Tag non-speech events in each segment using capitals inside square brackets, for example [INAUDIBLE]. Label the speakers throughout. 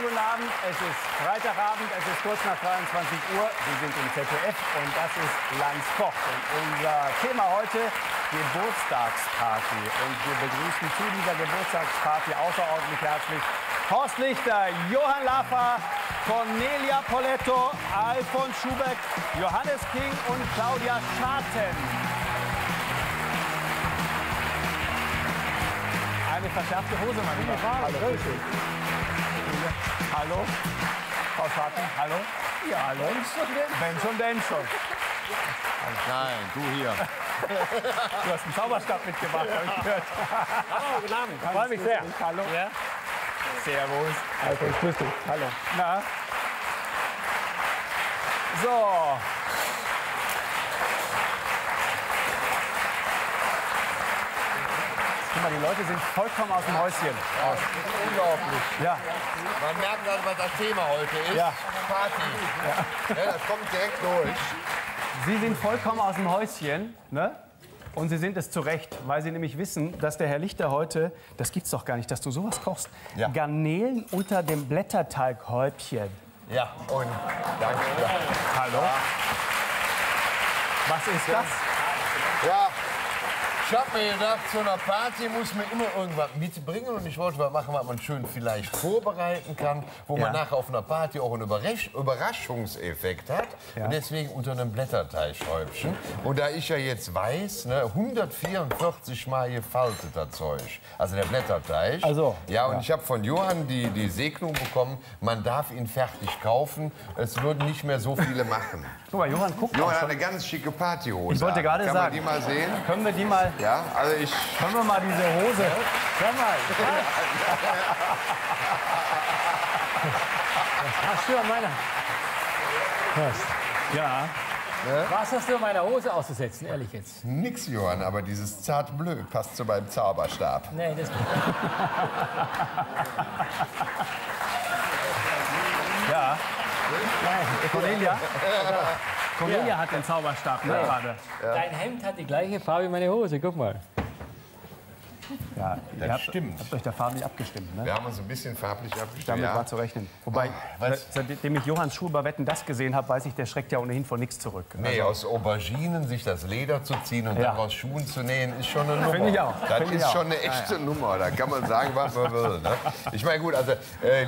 Speaker 1: wunderschönen guten Abend. Es ist Freitagabend, es ist kurz nach 23 Uhr. Sie sind im ZDF und das ist Lanz Koch. Und unser Thema heute Geburtstagsparty. Und wir begrüßen zu dieser Geburtstagsparty außerordentlich herzlich Horst Lichter, Johann Laffer, Cornelia Poletto, Alfons Schubeck, Johannes King und Claudia Schaten. Eine verschärfte Hose, meine Lieben. Hallo. Hallo. Frau Schaten, hallo. Ja, hallo. Wenn schon, denn schon.
Speaker 2: Nein, du hier.
Speaker 1: Du hast einen Zauberstab mitgebracht, habe ich gehört. Hallo, guten Abend. Freue mich sehr. Hallo. Ja. Servus. Alfons, grüß dich. Hallo. Na? So. Guck mal, die Leute sind vollkommen aus dem Häuschen.
Speaker 2: Unglaublich.
Speaker 1: Ja,
Speaker 2: Man merkt gerade, was das Thema heute ist.
Speaker 1: Ja.
Speaker 2: Party. Ja. das kommt direkt durch.
Speaker 1: Sie sind vollkommen aus dem Häuschen, ne? Und Sie sind es zu Recht, weil Sie nämlich wissen, dass der Herr Lichter heute, das gibt's doch gar nicht, dass du sowas kochst,
Speaker 2: Ja.
Speaker 1: Garnelen unter dem Blätterteighäubchen.
Speaker 2: Ja, und danke.
Speaker 1: Hallo? Was ist das?
Speaker 2: Ich hab mir gedacht, zu einer Party muss man immer irgendwas mitbringen. Und ich wollte was machen, was man schön vielleicht vorbereiten kann, wo
Speaker 1: Ja.
Speaker 2: man nachher auf einer Party auch einen Überrasch Überraschungseffekt hat.
Speaker 1: Ja.
Speaker 2: Und deswegen unter einem Blätterteichhäubchen. Und da ich ja jetzt weiß, ne, 144 Mal gefalteter Zeug, also der Blätterteig.
Speaker 1: Also,
Speaker 2: ja, und
Speaker 1: ja.
Speaker 2: ich habe von Johann die, die Segnung bekommen, man darf ihn fertig kaufen. Es würden nicht mehr so viele machen.
Speaker 1: Guck mal, Johann, guck
Speaker 2: Johann
Speaker 1: mal.
Speaker 2: hat eine ganz schicke Partyhose.
Speaker 1: Ich wollte gerade
Speaker 2: Kann
Speaker 1: sagen.
Speaker 2: man die mal sehen?
Speaker 1: Können wir die mal,
Speaker 2: Ja, also ich.
Speaker 1: können wir mal diese Hose, hör mal. [LAUGHS]
Speaker 3: Hast du an meiner,
Speaker 1: Ja,
Speaker 3: was hast du an meiner Hose auszusetzen, ehrlich jetzt?
Speaker 2: Nix, Johann, aber dieses zart bleu passt zu meinem Zauberstab.
Speaker 3: Nee, das [LAUGHS]
Speaker 1: ja. Cornelia? [LAUGHS] Cornelia hat den Zauberstab ne, gerade.
Speaker 3: Dein Hemd hat die gleiche Farbe wie meine Hose, guck mal.
Speaker 1: Ja,
Speaker 2: Das
Speaker 1: ihr habt,
Speaker 2: stimmt.
Speaker 1: habt euch da farblich abgestimmt, ne?
Speaker 2: Wir haben uns ein bisschen farblich abgestimmt.
Speaker 1: Damit
Speaker 2: Ja.
Speaker 1: war zu rechnen. Wobei,
Speaker 2: was?
Speaker 1: seitdem ich Johann Schuh bei Wetten das gesehen habe, weiß ich, der schreckt ja ohnehin vor nichts zurück.
Speaker 2: Nee, aus Auberginen sich das Leder zu ziehen und
Speaker 1: Ja.
Speaker 2: daraus Schuhen zu nähen, ist schon eine Nummer.
Speaker 1: Finde ich auch.
Speaker 2: Das
Speaker 1: Finde ich
Speaker 2: ist
Speaker 1: auch.
Speaker 2: schon eine echte Nummer. Da kann man sagen, was man will. Ne? Ich meine, gut, also äh,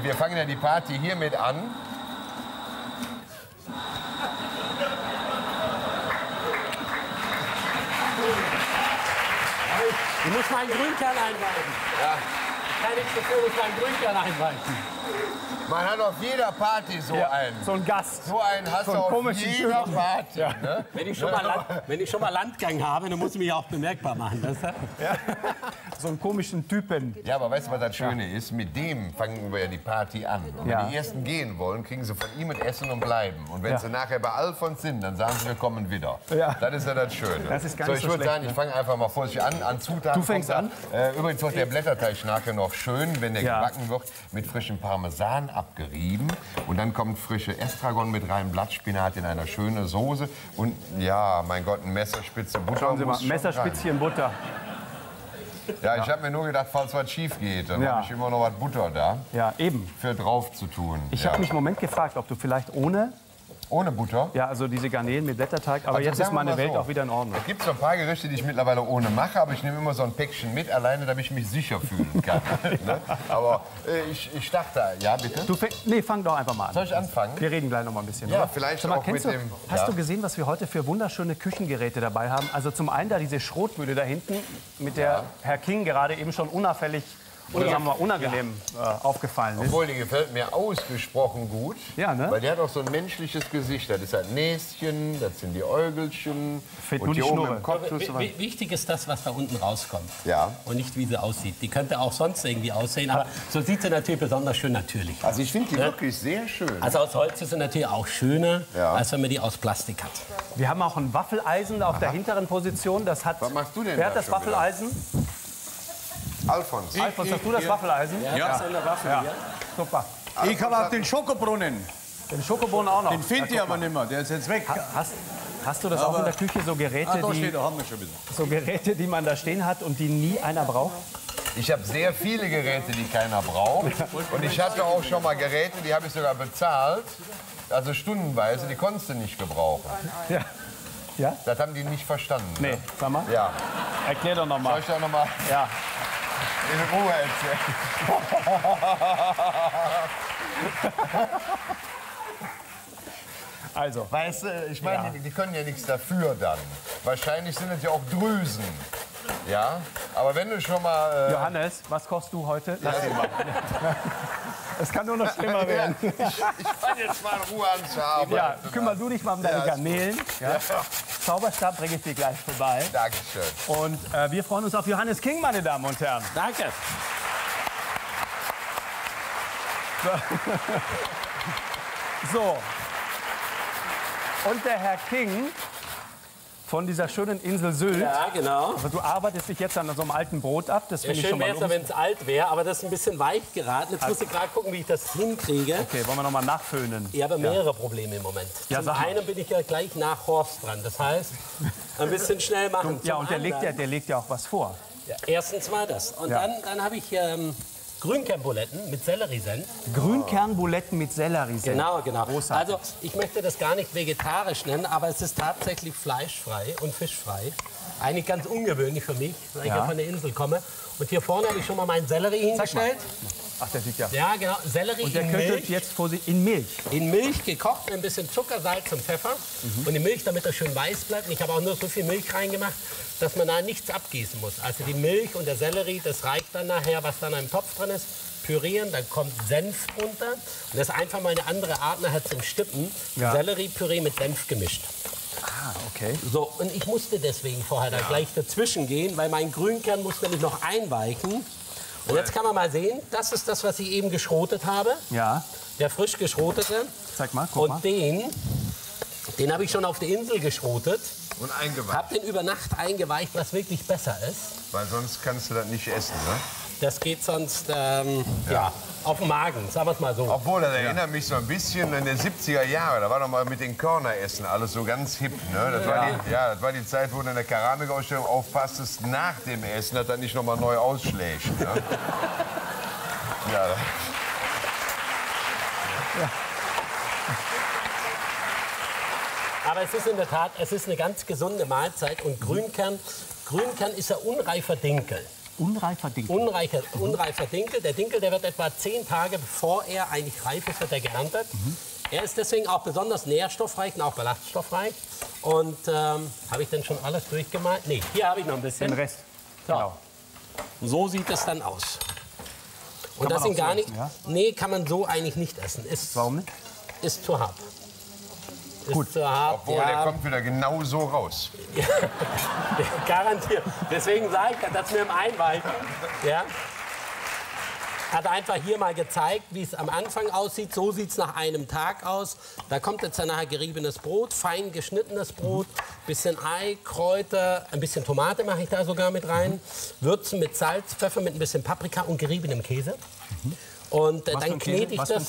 Speaker 2: wir fangen ja die Party hiermit an.
Speaker 3: Du musst meinen Grünkern einweichen.
Speaker 2: Ja.
Speaker 3: Ich kann nichts dafür, muss meinen Grünkern einweichen.
Speaker 2: Man hat auf jeder Party so
Speaker 1: Ja,
Speaker 2: einen.
Speaker 1: so ein Gast.
Speaker 2: So einen hast
Speaker 1: So
Speaker 2: du
Speaker 1: einen
Speaker 2: auf
Speaker 1: komischen
Speaker 2: jeder
Speaker 1: Typen.
Speaker 2: Party. Ne?
Speaker 3: Wenn ich, schon mal Land, wenn ich schon mal Landgang habe, dann muss ich mich auch bemerkbar machen. Weißt du?
Speaker 1: So einen komischen Typen.
Speaker 2: Ja, aber weißt du, was das Schöne ist? Mit dem fangen wir ja die Party an. Und
Speaker 1: Ja.
Speaker 2: wenn die Ersten gehen wollen, kriegen sie von ihm ein Essen und bleiben. Und wenn
Speaker 1: Ja.
Speaker 2: sie nachher bei Alfons sind, dann sagen sie, wir kommen wieder.
Speaker 1: Ja.
Speaker 2: Das ist ja das Schöne.
Speaker 1: Das ist gar
Speaker 2: so, ich
Speaker 1: so
Speaker 2: würde sagen,
Speaker 1: ne?
Speaker 2: ich fange einfach mal vorsichtig an. An Zutaten
Speaker 1: Du fängst
Speaker 2: da- Äh, übrigens wird der Blätterteig nachher noch schön, wenn der
Speaker 1: Ja.
Speaker 2: gebacken wird, mit frischem Parmesan abgerieben. Und dann kommt frische Estragon mit rein, Blattspinat in einer schönen Soße. Und ja, mein Gott, ein Messerspitze Butter
Speaker 1: Schauen Sie mal, Messerspitzchen Butter.
Speaker 2: Ja, ich habe mir nur gedacht, falls was schief geht, dann
Speaker 1: Ja.
Speaker 2: habe ich immer noch was Butter da
Speaker 1: Ja, eben.
Speaker 2: für drauf zu tun.
Speaker 1: Ich
Speaker 2: ja.
Speaker 1: habe mich im Moment gefragt, ob du vielleicht ohne,
Speaker 2: Ohne Butter?
Speaker 1: ja, also diese Garnelen mit Blätterteig, aber
Speaker 2: Also
Speaker 1: jetzt ist meine Welt
Speaker 2: so.
Speaker 1: auch wieder in Ordnung.
Speaker 2: Es gibt so ein paar Gerichte, die ich mittlerweile ohne mache, aber ich nehme immer so ein Päckchen mit, alleine, damit ich mich sicher fühlen kann. [LAUGHS] ne? Aber äh, ich, ich dachte, ja bitte.
Speaker 1: Du nee, fang doch einfach mal an.
Speaker 2: Soll ich anfangen?
Speaker 1: Wir reden gleich noch mal ein bisschen.
Speaker 2: Ja,
Speaker 1: oder?
Speaker 2: vielleicht
Speaker 1: mal,
Speaker 2: auch mit
Speaker 1: du,
Speaker 2: dem-
Speaker 1: Hast
Speaker 2: ja.
Speaker 1: du gesehen, was wir heute für wunderschöne Küchengeräte dabei haben? Also zum einen da diese Schrotmühle da hinten, mit der Herr King gerade eben schon unauffällig oder sagen wir unangenehm äh, aufgefallen ist.
Speaker 2: Obwohl, die gefällt mir ausgesprochen gut.
Speaker 1: Ja, ne?
Speaker 2: Weil die hat auch so ein menschliches Gesicht. Das ist ein Näschen, das sind die Äugelchen.
Speaker 1: Fehlt
Speaker 2: und
Speaker 1: nur die Schnurre.
Speaker 2: im Kopf
Speaker 3: Wichtig ist das, was da unten rauskommt.
Speaker 2: Ja.
Speaker 3: Und nicht, wie sie aussieht. Die könnte auch sonst irgendwie aussehen, aber so sieht sie natürlich besonders schön natürlich aus.
Speaker 2: Also ich finde die wirklich sehr schön.
Speaker 3: Also aus Holz ist sie natürlich auch schöner,
Speaker 2: Ja.
Speaker 3: als wenn man die aus Plastik hat.
Speaker 1: Wir haben auch ein Waffeleisen auf der hinteren Position. Das hat,
Speaker 2: Was machst du denn
Speaker 1: Wer
Speaker 2: da
Speaker 1: hat das
Speaker 2: schon wieder? Alfons.
Speaker 1: Alfons, hast du das Waffeleisen?
Speaker 3: Ja. Das ist eine Waffe, ja.
Speaker 1: Super.
Speaker 4: Ich habe auch den Schokobrunnen.
Speaker 1: Den Schokobohnen auch noch.
Speaker 4: Den finde ich aber nicht mehr. Der ist jetzt weg.
Speaker 1: Hast, hast du das auch
Speaker 4: Aber-
Speaker 1: in der Küche, so
Speaker 4: Ah,
Speaker 1: Geräte,
Speaker 4: da
Speaker 1: die,
Speaker 4: steht haben wir schon wieder.
Speaker 1: so Geräte, die man da stehen hat und die nie einer braucht?
Speaker 2: Ich habe sehr viele Geräte, die keiner braucht. Und ich hatte auch schon mal Geräte, die habe ich sogar bezahlt. Also stundenweise, die konntest du nicht gebrauchen.
Speaker 1: Ja. Ja?
Speaker 2: Das haben die nicht verstanden.
Speaker 1: Nee,
Speaker 2: Ne?
Speaker 1: sag mal.
Speaker 2: Ja.
Speaker 1: Erklär doch noch
Speaker 2: Soll
Speaker 1: mal.
Speaker 2: ich doch noch mal
Speaker 1: Ja.
Speaker 2: In Ruhe erzählen? [LAUGHS]
Speaker 1: Also,
Speaker 2: Weißt du, ich meine,
Speaker 1: Ja.
Speaker 2: die, die können ja nichts dafür dann. Wahrscheinlich sind es ja auch Drüsen. Ja, aber wenn du schon mal. Äh,
Speaker 1: Johannes, was kochst du heute? Lass ihn mal. [LAUGHS] Es kann nur noch schlimmer [LAUGHS] werden.
Speaker 2: ich fange jetzt mal in Ruhe an zu arbeiten.
Speaker 1: Ja, kümmer du dich mal um deine
Speaker 2: Ja,
Speaker 1: Garnelen. Ja. Zauberstab bringe ich dir gleich vorbei.
Speaker 2: Dankeschön.
Speaker 1: Und äh, wir freuen uns auf Johannes King, meine Damen und Herren.
Speaker 3: Danke.
Speaker 1: So. Und der Herr King von dieser schönen Insel Sylt.
Speaker 3: Ja, genau.
Speaker 1: Also du arbeitest dich jetzt an so einem alten Brot ab. Das
Speaker 3: Ja, schön wäre es, wenn es alt wäre, aber das ist ein bisschen weich geraten. Jetzt muss ich gerade gucken, wie ich das hinkriege.
Speaker 1: Okay, wollen wir noch mal nachföhnen?
Speaker 3: Ich habe mehrere Probleme im Moment.
Speaker 1: Ja,
Speaker 3: Zum einen bin ich ja gleich nach Horst dran. Das heißt, ein bisschen schnell [LAUGHS] machen.
Speaker 1: Ja, und der legt, ja, der legt ja auch was vor.
Speaker 3: Ja, erstens mal das. Und
Speaker 1: Ja.
Speaker 3: dann, dann habe ich ähm, Grünkernbuletten mit Selleriesenf.
Speaker 1: Grünkernbuletten mit Sellerie.
Speaker 3: Genau, genau.
Speaker 1: Großartig.
Speaker 3: Also ich möchte das gar nicht vegetarisch nennen, aber es ist tatsächlich fleischfrei und fischfrei. Eigentlich ganz ungewöhnlich für mich, weil ich
Speaker 1: Ja.
Speaker 3: ja von der Insel komme. Und hier vorne habe ich schon mal meinen Sellerie hingestellt.
Speaker 1: Ach, der sieht ja.
Speaker 3: Ja, genau. Sellerie
Speaker 1: Und der
Speaker 3: in Milch.
Speaker 1: jetzt vor sich in Milch.
Speaker 3: In Milch gekocht, mit ein bisschen Zucker, Salz und Pfeffer.
Speaker 1: Mhm.
Speaker 3: Und die Milch, damit er schön weiß bleibt. Und ich habe auch nur so viel Milch reingemacht, dass man da nichts abgießen muss. Also die Milch und der Sellerie, das reicht dann nachher, was dann im Topf drin ist. Pürieren, dann kommt Senf runter. Und das ist einfach mal eine andere Art nachher zum Stippen.
Speaker 1: Ja.
Speaker 3: Selleriepüree mit Senf gemischt.
Speaker 1: Ah, okay.
Speaker 3: So, und ich musste deswegen vorher da gleich dazwischen gehen, weil mein Grünkern muss nämlich noch einweichen. Und jetzt kann man mal sehen, das ist das, was ich eben geschrotet habe.
Speaker 1: Ja,
Speaker 3: Der frisch geschrotete.
Speaker 1: zeig mal, guck mal.
Speaker 3: Und den, den habe ich schon auf der Insel geschrotet,
Speaker 2: Und eingeweicht.
Speaker 3: habe den über Nacht eingeweicht, was wirklich besser ist.
Speaker 2: Weil sonst kannst du das nicht essen. Ne?
Speaker 3: Das geht sonst ähm, ja. Auf den Magen, sagen wir es mal so.
Speaker 2: Obwohl, das erinnert mich so ein bisschen an die 70er Jahre. Da war doch mal mit den Körneressen alles so ganz hip. Ne? Das, war die, ja, das war die Zeit, wo du in der Keramikausstellung aufpasstest, nach dem Essen, dass das nicht noch mal neu ausschlägt. Ne? ja.
Speaker 3: Aber es ist in der Tat, es ist eine ganz gesunde Mahlzeit und Grünkern, Grünkern ist ja unreifer Dinkel.
Speaker 1: Unreifer Dinkel.
Speaker 3: Unreicher, unreifer Dinkel. Der Dinkel, der wird etwa zehn Tage bevor er eigentlich reif ist, wird er geerntet. Er ist deswegen auch besonders nährstoffreich und auch ballaststoffreich. Und ähm, habe ich denn schon alles durchgemalt? Nee, hier habe ich noch ein bisschen.
Speaker 1: Den Rest.
Speaker 3: So.
Speaker 1: Genau.
Speaker 3: So sieht es dann aus. Und
Speaker 1: Kann
Speaker 3: das sind gar
Speaker 1: so
Speaker 3: nicht.
Speaker 1: essen, ja?
Speaker 3: Nee, kann man so eigentlich nicht essen. Ist,
Speaker 1: Warum nicht?
Speaker 3: ist zu hart. Ist
Speaker 1: Gut.
Speaker 3: zu hart.
Speaker 2: Obwohl,
Speaker 3: ja.
Speaker 2: der kommt wieder genau so raus. [LAUGHS]
Speaker 3: Garantiert. Deswegen sage ich das mit dem Einweichen. Ja. Hat einfach hier mal gezeigt, wie es am Anfang aussieht. So sieht es nach einem Tag aus. Da kommt jetzt dann nachher geriebenes Brot, fein geschnittenes Brot, bisschen Ei, Kräuter, ein bisschen Tomate mache ich da sogar mit rein. Würzen mit Salz, Pfeffer, mit ein bisschen Paprika und geriebenem Käse. Und äh, dann knete ich das.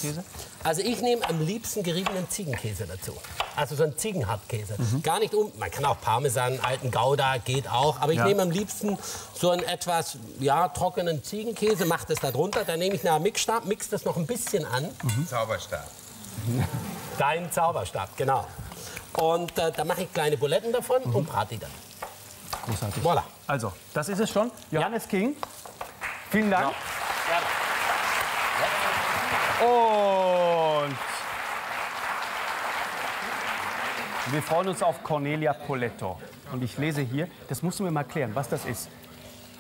Speaker 3: Also ich nehme am liebsten geriebenen Ziegenkäse dazu. Also so ein Ziegenhartkäse. Gar nicht um, man kann auch Parmesan, alten Gouda, geht auch. Aber ich
Speaker 1: Ja.
Speaker 3: nehme am liebsten so einen etwas ja, trockenen Ziegenkäse, mache das da drunter. Dann nehme ich einen Mixstab, mix das noch ein bisschen an.
Speaker 2: Zauberstab. [LAUGHS]
Speaker 3: Dein Zauberstab, genau. Und äh, dann mache ich kleine Buletten davon und brate die dann.
Speaker 1: Großartig.
Speaker 3: Voilà.
Speaker 1: Also, das ist es schon. Johannes King, vielen Dank. Und wir freuen uns auf Cornelia Poletto. Und ich lese hier, das musst du mir mal erklären, was das ist.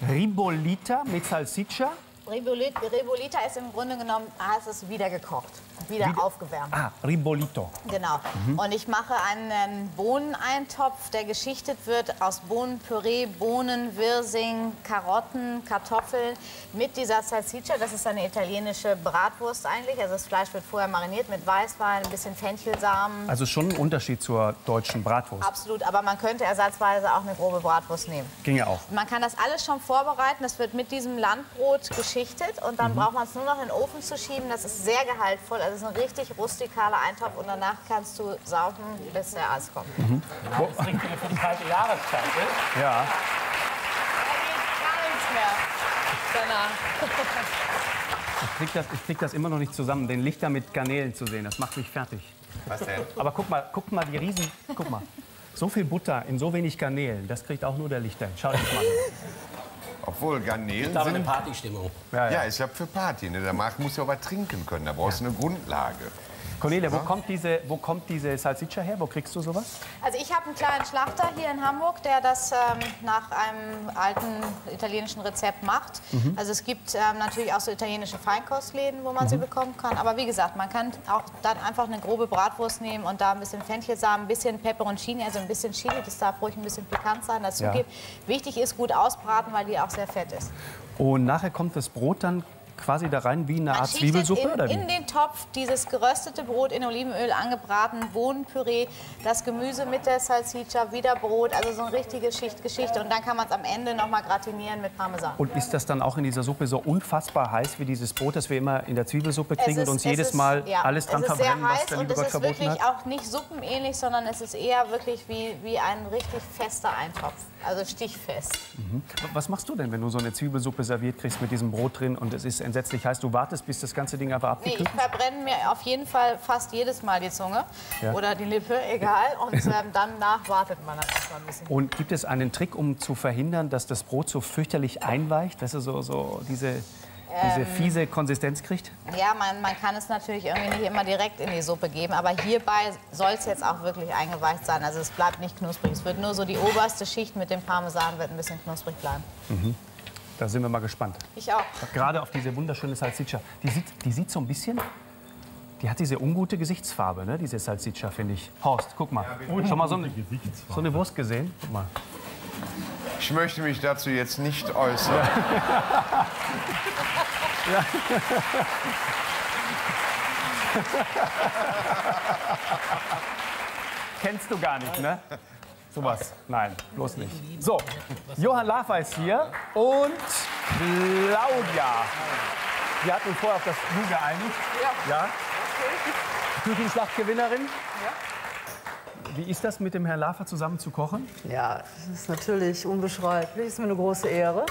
Speaker 1: Ribollita mit Salsiccia.
Speaker 5: Ribolit, Ribolita ist im Grunde genommen, heißt es wieder gekocht, wieder,
Speaker 1: Wieder-
Speaker 5: aufgewärmt.
Speaker 1: Ah, Ribollito.
Speaker 5: Genau. Und ich mache einen Bohneneintopf, der geschichtet wird aus Bohnenpüree, Bohnen, Wirsing, Karotten, Kartoffeln mit dieser Salsiccia. Das ist eine italienische Bratwurst eigentlich. Also das Fleisch wird vorher mariniert mit Weißwein, ein bisschen Fenchelsamen.
Speaker 1: Also schon ein Unterschied zur deutschen Bratwurst.
Speaker 5: Absolut, aber man könnte ersatzweise auch eine grobe Bratwurst nehmen.
Speaker 1: Ginge auch.
Speaker 5: Man kann das alles schon vorbereiten. Das wird mit diesem Landbrot geschichtet und
Speaker 1: Mhm.
Speaker 5: dann braucht man es nur noch in den Ofen zu schieben. Das ist sehr gehaltvoll. Also es ist ein richtig rustikaler Eintopf und danach kannst du saufen, bis der Eis kommt.
Speaker 1: Mhm.
Speaker 3: Das ist richtig für die kalte Jahreszeit. Ne?
Speaker 1: Ja.
Speaker 5: Da geht gar nichts mehr. danach.
Speaker 1: Ich krieg, das, ich krieg das immer noch nicht zusammen, den Lichter mit Garnelen zu sehen. Das macht mich fertig.
Speaker 2: Was denn?
Speaker 1: Aber guck mal, guck mal, die Riesen. Guck mal. So viel Butter in so wenig Garnelen, das kriegt auch nur der Lichter. hin. Schau dir das mal an. [LAUGHS]
Speaker 2: Obwohl Garnelen
Speaker 3: Da war eine
Speaker 2: sind...
Speaker 3: Partystimmung.
Speaker 1: Ja, ja.
Speaker 2: Ja, ist ja für Party. Ne? Der Markt muss ja auch was trinken können. Da brauchst du eine Grundlage.
Speaker 1: Cornelia, wo kommt, diese, wo kommt diese Salsiccia her? Wo kriegst du sowas?
Speaker 5: Also ich habe einen kleinen Schlachter hier in Hamburg, der das ähm, nach einem alten italienischen Rezept macht. Also es gibt ähm, natürlich auch so italienische Feinkostläden, wo man sie bekommen kann. Aber wie gesagt, man kann auch dann einfach eine grobe Bratwurst nehmen und da ein bisschen Fenchelsamen, ein bisschen Peperoncini, also ein bisschen Chili, das darf ruhig ein bisschen pikant sein, dazu
Speaker 1: Ja.
Speaker 5: geben. Wichtig ist gut ausbraten, weil die auch sehr fett ist.
Speaker 1: Und nachher kommt das Brot dann quasi da rein wie eine
Speaker 5: Man
Speaker 1: Art Zwiebelsuppe
Speaker 5: in,
Speaker 1: oder wie?
Speaker 5: in den Topf dieses geröstete Brot in Olivenöl angebraten, Bohnenpüree, das Gemüse mit der Salsiccia, wieder Brot, also so eine richtige Schichtgeschichte. Und dann kann man es am Ende noch mal gratinieren mit Parmesan.
Speaker 1: Und ist das dann auch in dieser Suppe so unfassbar heiß wie dieses Brot, das wir immer in der Zwiebelsuppe kriegen und uns
Speaker 5: es
Speaker 1: jedes
Speaker 5: ist-
Speaker 1: Mal
Speaker 5: ja,
Speaker 1: alles dran
Speaker 5: es ist sehr
Speaker 1: verbrennen, was
Speaker 5: heiß
Speaker 1: der
Speaker 5: und
Speaker 1: liebe
Speaker 5: es
Speaker 1: Gott
Speaker 5: ist
Speaker 1: verboten
Speaker 5: wirklich
Speaker 1: hat?
Speaker 5: auch nicht suppenähnlich, sondern es ist eher wirklich wie, wie ein richtig fester Eintopf, also stichfest.
Speaker 1: Was machst du denn, wenn du so eine Zwiebelsuppe serviert kriegst mit diesem Brot drin und es ist entsetzlich heiß? Du wartest, bis das ganze Ding einfach
Speaker 5: Nee, ich
Speaker 1: abgekühlt
Speaker 5: verbrenne mir auf jeden Fall fast jedes Mal die Zunge
Speaker 1: Ja.
Speaker 5: oder die Lippe, egal. Und [LAUGHS] ähm, danach wartet man dann erstmal ein bisschen.
Speaker 1: Und gibt es einen Trick, um zu verhindern, dass das Brot so fürchterlich einweicht, dass es so, so diese, diese
Speaker 5: Ähm.
Speaker 1: fiese Konsistenz kriegt?
Speaker 5: Ja, man, man kann es natürlich irgendwie nicht immer direkt in die Suppe geben, aber hierbei soll es jetzt auch wirklich eingeweicht sein. Also es bleibt nicht knusprig. Es wird nur so die oberste Schicht mit dem Parmesan wird ein bisschen knusprig bleiben.
Speaker 1: Da sind wir mal gespannt.
Speaker 5: Ich auch.
Speaker 1: Gerade auf diese wunderschöne Salsiccia. Die sieht, die sieht so ein bisschen, die hat diese ungute Gesichtsfarbe, ne? diese Salsiccia, finde ich. Horst, guck mal. Schon mal so eine, so eine Wurst gesehen? Guck mal.
Speaker 2: Ich möchte mich dazu jetzt nicht äußern. [LAUGHS] [LAUGHS]
Speaker 1: Kennst du gar nicht, ne? Sowas. Nein, bloß nicht. So, Johann Lafer ist hier und Claudia. Wir hatten uns vorher auf das Du geeinigt. Ja. ja. Küchenschlachtgewinnerin. Wie ist das, mit dem Herrn Lafer zusammen zu kochen?
Speaker 6: Ja, das ist natürlich unbeschreiblich. Es ist mir eine große Ehre,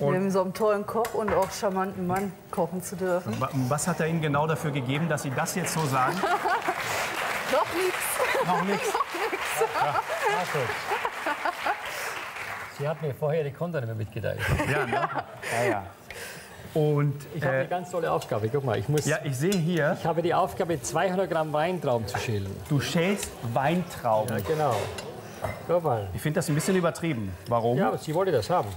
Speaker 6: neben so einem tollen Koch und auch charmanten Mann kochen zu dürfen.
Speaker 1: Wa- Was hat er Ihnen genau dafür gegeben, dass Sie das jetzt so sagen? [LAUGHS]
Speaker 6: Noch nichts.
Speaker 1: Noch nichts. [LAUGHS]
Speaker 7: Sie hat mir vorher die mehr mitgeteilt.
Speaker 1: Ja, ne? ja, ja. Und
Speaker 7: Ich habe
Speaker 1: äh,
Speaker 7: eine ganz tolle Aufgabe. Guck mal, ich, muss,
Speaker 1: ja, ich sehe hier,
Speaker 7: ich habe die Aufgabe, 200 Gramm Weintrauben zu schälen.
Speaker 1: du schälst Weintrauben.
Speaker 7: Ja, genau. Guck mal.
Speaker 1: Ich finde das ein bisschen übertrieben. Warum?
Speaker 7: Ja, sie wollte das haben.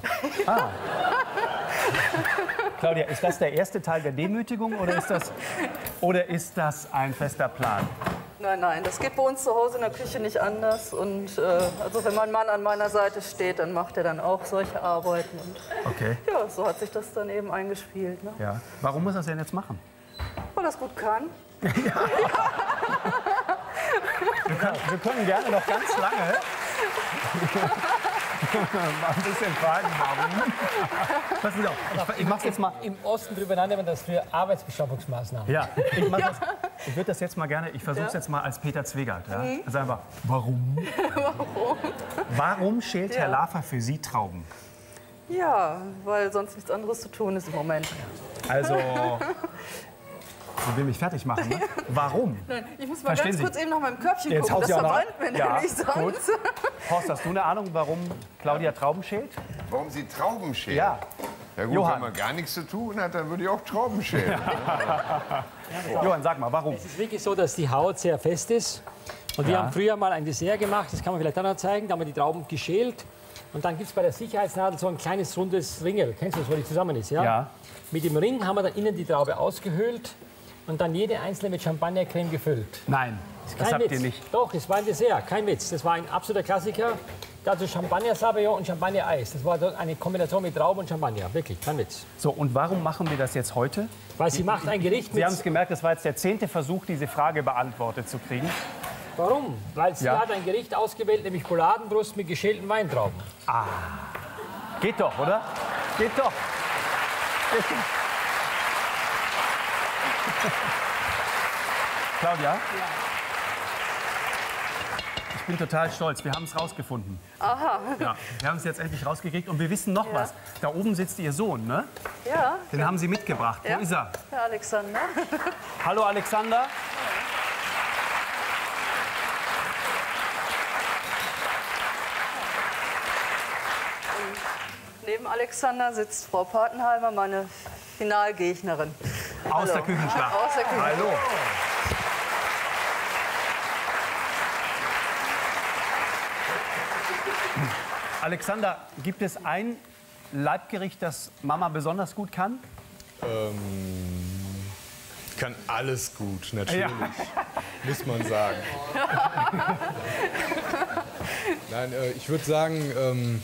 Speaker 1: Claudia, ist das der erste Teil der Demütigung oder ist das, oder ist das ein fester Plan?
Speaker 6: Nein, nein, das geht bei uns zu Hause in der Küche nicht anders. Und äh, also wenn mein Mann an meiner Seite steht, dann macht er dann auch solche Arbeiten. Und
Speaker 1: Okay.
Speaker 6: ja, so hat sich das dann eben eingespielt. Ne?
Speaker 1: Ja. Warum muss er das denn jetzt machen?
Speaker 6: Weil er das gut kann. [LAUGHS]
Speaker 1: Wir können gerne noch ganz lange [LAUGHS] mal ein bisschen fragen, warum. Pass auf, ich, ich mach's jetzt mal.
Speaker 7: Im Osten drüber nannte man das für Arbeitsbeschaffungsmaßnahmen.
Speaker 1: Ja, ich, mach das, ich würde das jetzt mal gerne, ich versuche es jetzt mal als Peter Zwegert. Ja? Also einfach, warum? [LAUGHS] warum? Warum schält Herr
Speaker 6: Ja.
Speaker 1: Lafer für Sie Trauben?
Speaker 6: Ja, weil sonst nichts anderes zu tun ist im Moment.
Speaker 1: Also, [LAUGHS] Sie will mich fertig machen, ne? [LAUGHS] Warum?
Speaker 6: Ich muss mal
Speaker 1: Verstehen
Speaker 6: ganz
Speaker 1: Sie?
Speaker 6: kurz eben nach meinem Körbchen
Speaker 1: Jetzt
Speaker 6: gucken.
Speaker 1: haut
Speaker 6: Das verbrennt mir
Speaker 1: Ja,
Speaker 6: nämlich sonst.
Speaker 1: Horst, hast du eine Ahnung, warum Claudia Trauben schält?
Speaker 2: Warum sie Trauben schälen?
Speaker 1: Ja.
Speaker 2: Ja gut,
Speaker 1: Johann.
Speaker 2: wenn man gar nichts zu tun hat, dann würde ich auch Trauben schälen. [LAUGHS]
Speaker 1: Johann, sag mal, warum?
Speaker 7: Es ist wirklich so, dass die Haut sehr fest ist. Und wir
Speaker 1: Ja.
Speaker 7: haben früher mal ein Dessert gemacht, das kann man vielleicht auch noch zeigen. Da haben wir die Trauben geschält. Und dann gibt es bei der Sicherheitsnadel so ein kleines rundes Ringel. Kennst du das, wo die zusammen ist? Ja?
Speaker 1: Ja.
Speaker 7: Mit dem Ring haben wir dann innen die Traube ausgehöhlt und dann jede einzelne mit Champagnercreme gefüllt.
Speaker 1: Nein, das habt
Speaker 7: Witz.
Speaker 1: ihr nicht.
Speaker 7: Doch, es war ein Dessert, kein Witz. Das war ein absoluter Klassiker. Dazu Champagner Sabayon und Champagner Eis. Das war eine Kombination mit Trauben und Champagner. Wirklich, kein Witz.
Speaker 1: So, und warum machen wir das jetzt heute?
Speaker 7: Weil sie macht ein Gericht
Speaker 1: Sie
Speaker 7: mit...
Speaker 1: haben es gemerkt, das war jetzt der zehnte Versuch, diese Frage beantwortet zu kriegen.
Speaker 7: Warum? Weil sie
Speaker 1: Ja.
Speaker 7: hat ein Gericht ausgewählt, nämlich Pouladenbrust mit geschälten Weintrauben.
Speaker 1: Geht doch, oder? Geht doch. Geht doch. [LAUGHS] Claudia? Ich bin total stolz. Wir haben es rausgefunden. Aha. Ja, wir haben es jetzt endlich rausgekriegt und wir wissen noch was. Da oben sitzt Ihr Sohn, ne?
Speaker 6: Ja,
Speaker 1: Den haben Sie mitgebracht.
Speaker 6: Ja.
Speaker 1: Wo ist er?
Speaker 6: Herr Alexander. [LAUGHS]
Speaker 1: Hallo Alexander.
Speaker 6: Neben Alexander sitzt Frau Patenheimer, meine Finalgegnerin.
Speaker 1: Aus
Speaker 6: Hallo.
Speaker 1: der Küchenschlacht.
Speaker 6: Aus der Küche.
Speaker 1: Hallo. Alexander, gibt es ein Leibgericht, das Mama besonders gut kann?
Speaker 8: Ich kann alles gut, natürlich. [LAUGHS] Muss man sagen. Nein, äh, ich würde sagen, ähm,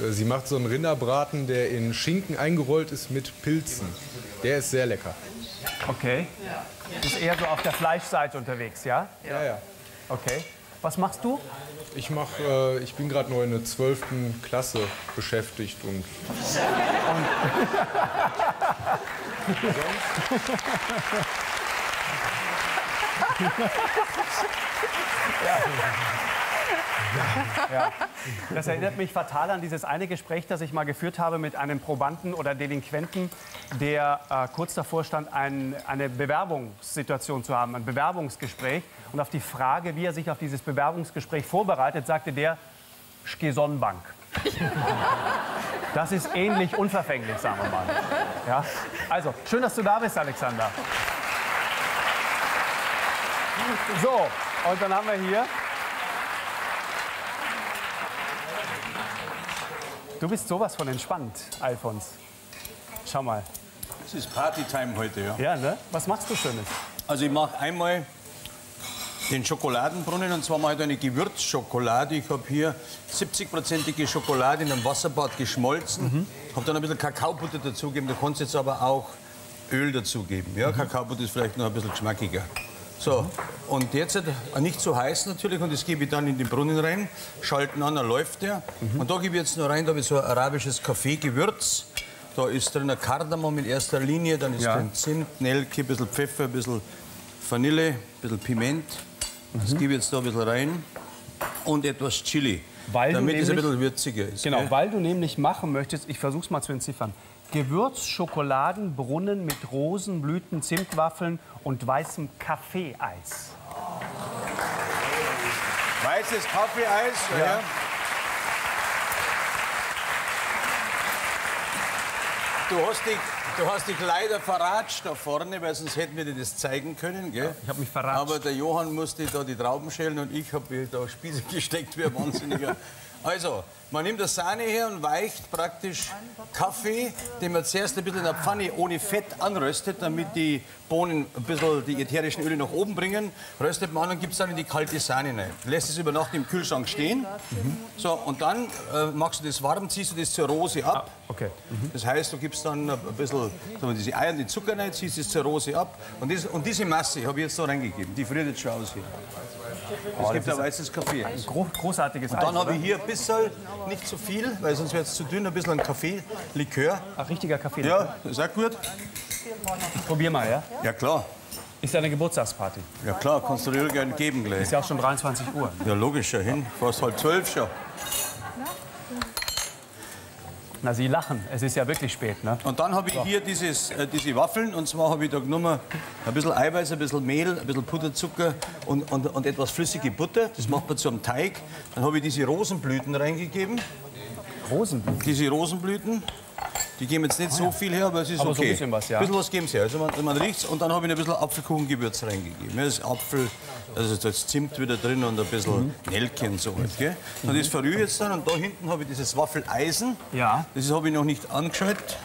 Speaker 8: äh, sie macht so einen Rinderbraten, der in Schinken eingerollt ist mit Pilzen. Der ist sehr lecker.
Speaker 1: Okay. Du bist eher so auf der Fleischseite unterwegs, ja?
Speaker 8: Ja, ja.
Speaker 1: Okay. Was machst du?
Speaker 8: Ich, mach, äh, ich bin gerade neu in der 12. Klasse beschäftigt und [LAUGHS]
Speaker 1: Das erinnert mich fatal an dieses eine Gespräch, das ich mal geführt habe mit einem Probanden oder Delinquenten, der äh, kurz davor stand, ein, eine Bewerbungssituation zu haben, ein Bewerbungsgespräch. Und auf die Frage, wie er sich auf dieses Bewerbungsgespräch vorbereitet, sagte der, "Ich geh Sonnenbank. Das ist ähnlich unverfänglich, sagen wir mal. Ja? Also, schön, dass du da bist, Alexander. So, und dann haben wir hier Du bist sowas von entspannt, Alfons. Schau mal.
Speaker 4: Es ist Partytime heute, ja.
Speaker 1: Ja, ne? Was machst du Schönes?
Speaker 4: Also ich mache einmal den Schokoladenbrunnen und zwar mache ich eine Gewürzschokolade. Ich habe hier 70-prozentige Schokolade in einem Wasserbad geschmolzen. Habe dann ein bisschen Kakaobutter dazugegeben. Du kannst jetzt aber auch Öl dazugeben. Ja, Kakaobutter ist vielleicht noch ein bisschen geschmackiger. So, und jetzt nicht zu heiß natürlich und das gebe ich dann in den Brunnen rein, schalten an, dann läuft der. Und da gebe ich jetzt noch rein, da habe ich so ein arabisches Kaffeegewürz. Da ist drin ein Kardamom in erster Linie, dann ist
Speaker 1: Ja.
Speaker 4: drin Zimt, Nelke, ein bisschen Pfeffer, ein bisschen Vanille, ein bisschen Piment. Das gebe ich jetzt da ein bisschen rein. Und etwas Chili,
Speaker 1: Weil
Speaker 4: damit es ein bisschen würziger ist.
Speaker 1: Genau,
Speaker 4: gell?
Speaker 1: weil du nämlich machen möchtest, ich versuch's mal zu entziffern. Gewürzschokoladenbrunnen mit Rosenblüten, Zimtwaffeln und weißem Kaffeeeis.
Speaker 4: Weißes Kaffeeeis, ja. ja. Du hast, dich, du hast dich leider verratscht da vorne, weil sonst hätten wir dir das zeigen können. Gell?
Speaker 1: ich hab mich verratscht.
Speaker 4: Aber der Johann musste da die Trauben schälen und ich habe da Spieße gesteckt wie ein Wahnsinniger. [LAUGHS] Also, man nimmt das Sahne her und weicht praktisch Kaffee, den man zuerst ein bisschen in der Pfanne ohne Fett anröstet, damit die Bohnen ein bisschen die ätherischen Öle nach oben bringen. Röstet man an und gibt es dann in die kalte Sahne rein. Lässt es über Nacht im Kühlschrank stehen. So, und dann äh, machst du das warm, ziehst du das zur Rose ab.
Speaker 1: Okay.
Speaker 4: Das heißt, du gibst dann ein bisschen diese Eier und den Zucker rein, ziehst es zur Rose ab. Und, das, und diese Masse habe ich jetzt da reingegeben. Die friert jetzt schon aus hier. Es gibt ein weißes Kaffee.
Speaker 1: Gro großartiges Eis.
Speaker 4: Dann habe ich hier ein bisschen, nicht zu viel, weil sonst wird es zu dünn, ein bisschen ein Kaffee-Likör.
Speaker 1: Ach, richtiger Kaffee.
Speaker 4: Ja, ist auch gut.
Speaker 1: Probier mal, ja?
Speaker 4: Ja, klar.
Speaker 1: Ist ja eine Geburtstagsparty.
Speaker 4: Ja, klar, kannst du dir gerne geben gleich.
Speaker 1: Ist ja auch schon 23 Uhr.
Speaker 4: Ja, logisch, ja hin. Fast halb zwölf schon.
Speaker 1: Na, Sie lachen. Es ist ja wirklich spät, ne?
Speaker 4: Und dann habe ich hier dieses, äh, diese Waffeln. Und zwar habe ich da genommen ein bisschen Eiweiß, ein bisschen Mehl, ein bisschen Puderzucker und, und, und etwas flüssige Butter. Das macht man zu einem Teig. Dann habe ich diese Rosenblüten reingegeben.
Speaker 1: Rosenblüten.
Speaker 4: Diese Rosenblüten. Die geben jetzt nicht so viel her, aber es ist
Speaker 1: Aber
Speaker 4: okay.
Speaker 1: so ein bisschen was, ja.
Speaker 4: Ein bisschen was geben sie her. Also man, man riecht's und dann habe ich ein bisschen Apfelkuchengewürz reingegeben. Das ist Apfel, also da ist Zimt wieder drin und ein bisschen Nelke und so. was, Gell? Und das verrühre ich jetzt dann und da hinten habe ich dieses Waffeleisen.
Speaker 1: Ja.
Speaker 4: Das habe ich noch nicht angeschaltet.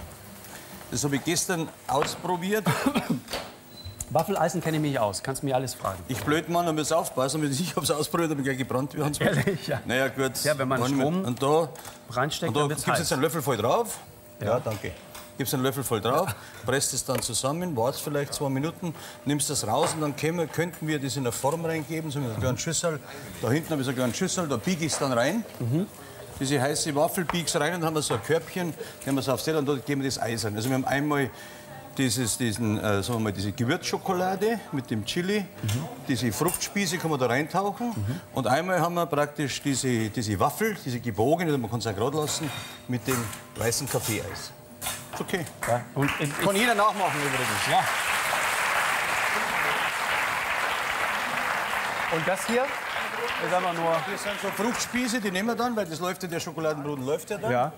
Speaker 4: Das habe ich gestern ausprobiert. [COUGHS]
Speaker 1: Waffeleisen kenne ich mich aus. Kannst mir alles fragen.
Speaker 4: Ich blöd Mann, da muss aufpassen. Wenn ich [LAUGHS] habe es ausprobiert, habe ich gleich gebrannt. Wie [LAUGHS]
Speaker 1: Ehrlich, ja.
Speaker 4: Naja, gut.
Speaker 1: Ja, wenn man Strom.
Speaker 4: Und da
Speaker 1: Reinsteckt,
Speaker 4: Und da
Speaker 1: dann wird's
Speaker 4: du jetzt einen Löffel voll drauf. Ja, danke. Gibst einen Löffel voll drauf, [LAUGHS] presst es dann zusammen, wartest vielleicht zwei Minuten, nimmst das raus und dann käme, könnten wir das in eine Form reingeben, so mit einer kleinen Schüssel. Da hinten habe ich so eine kleine Schüssel, da biege ich es dann rein. Diese heiße Waffel biegst rein und dann haben wir so ein Körbchen, nehmen wir es aufs Teller und dort geben wir das Eis rein. Also wir haben einmal dieses, diesen, äh, sagen wir mal, diese Gewürzschokolade mit dem Chili. Diese Fruchtspieße kann man da reintauchen. Und einmal haben wir praktisch diese, diese Waffel, diese gebogene, man kann es auch gerade lassen, mit dem weißen Kaffeeeis. Ist okay.
Speaker 1: Ja. Und ich,
Speaker 4: Kann jeder nachmachen übrigens.
Speaker 1: ja. Und das hier.
Speaker 4: Das sind so Fruchtspieße, die nehmen wir dann, weil das läuft ja, der Schokoladenbraten läuft ja dann.
Speaker 1: Ja.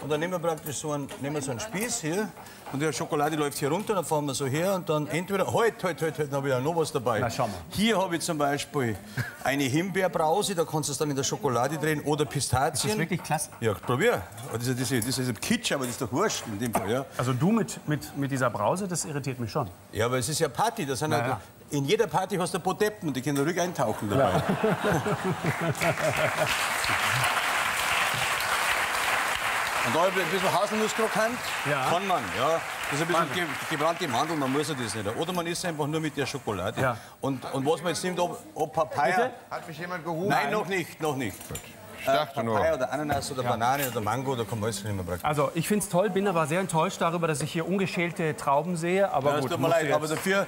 Speaker 4: Und dann nehmen wir praktisch so einen, nehmen wir so einen Spieß hier und die Schokolade läuft hier runter, dann fahren wir so her und dann entweder, halt, halt, halt, halt, dann habe ich ja noch was dabei.
Speaker 1: Na, schau mal.
Speaker 4: Hier habe ich zum Beispiel eine Himbeerbrause, da kannst du es dann in der Schokolade drehen oder Pistazien.
Speaker 1: Das ist wirklich klasse.
Speaker 4: Ja, probier. Das ist, das, ist, das ist Kitsch, aber das ist doch wurscht in dem Fall, ja.
Speaker 1: Also du mit, mit, mit dieser Brause, das irritiert mich schon.
Speaker 4: Ja, aber es ist ja Party, das sind
Speaker 1: Ja,
Speaker 4: halt,
Speaker 1: ja.
Speaker 4: in jeder Party hast du Podeppen und die können ruhig eintauchen dabei. [LAUGHS] Und da ein bisschen Haselnusskrokant
Speaker 1: Ja.
Speaker 4: kann man, ja. Das ist ein bisschen ge gebrannte Mandel, man muss ja das nicht. Oder man isst einfach nur mit der Schokolade.
Speaker 1: Ja.
Speaker 4: Und, und was man jetzt nimmt, ob, ob Papaya...
Speaker 1: Bitte?
Speaker 2: Hat mich jemand gerufen?
Speaker 4: Nein, noch nicht, noch nicht.
Speaker 2: Ich dachte nur.
Speaker 4: Papaya oder Ananas oder Banane oder Mango, da kann man alles nehmen praktisch.
Speaker 1: Also ich finde es toll, bin aber sehr enttäuscht darüber, dass ich hier ungeschälte Trauben sehe. Aber
Speaker 4: Ja, es
Speaker 1: gut,
Speaker 4: tut mir leid,
Speaker 1: jetzt-
Speaker 4: aber dafür...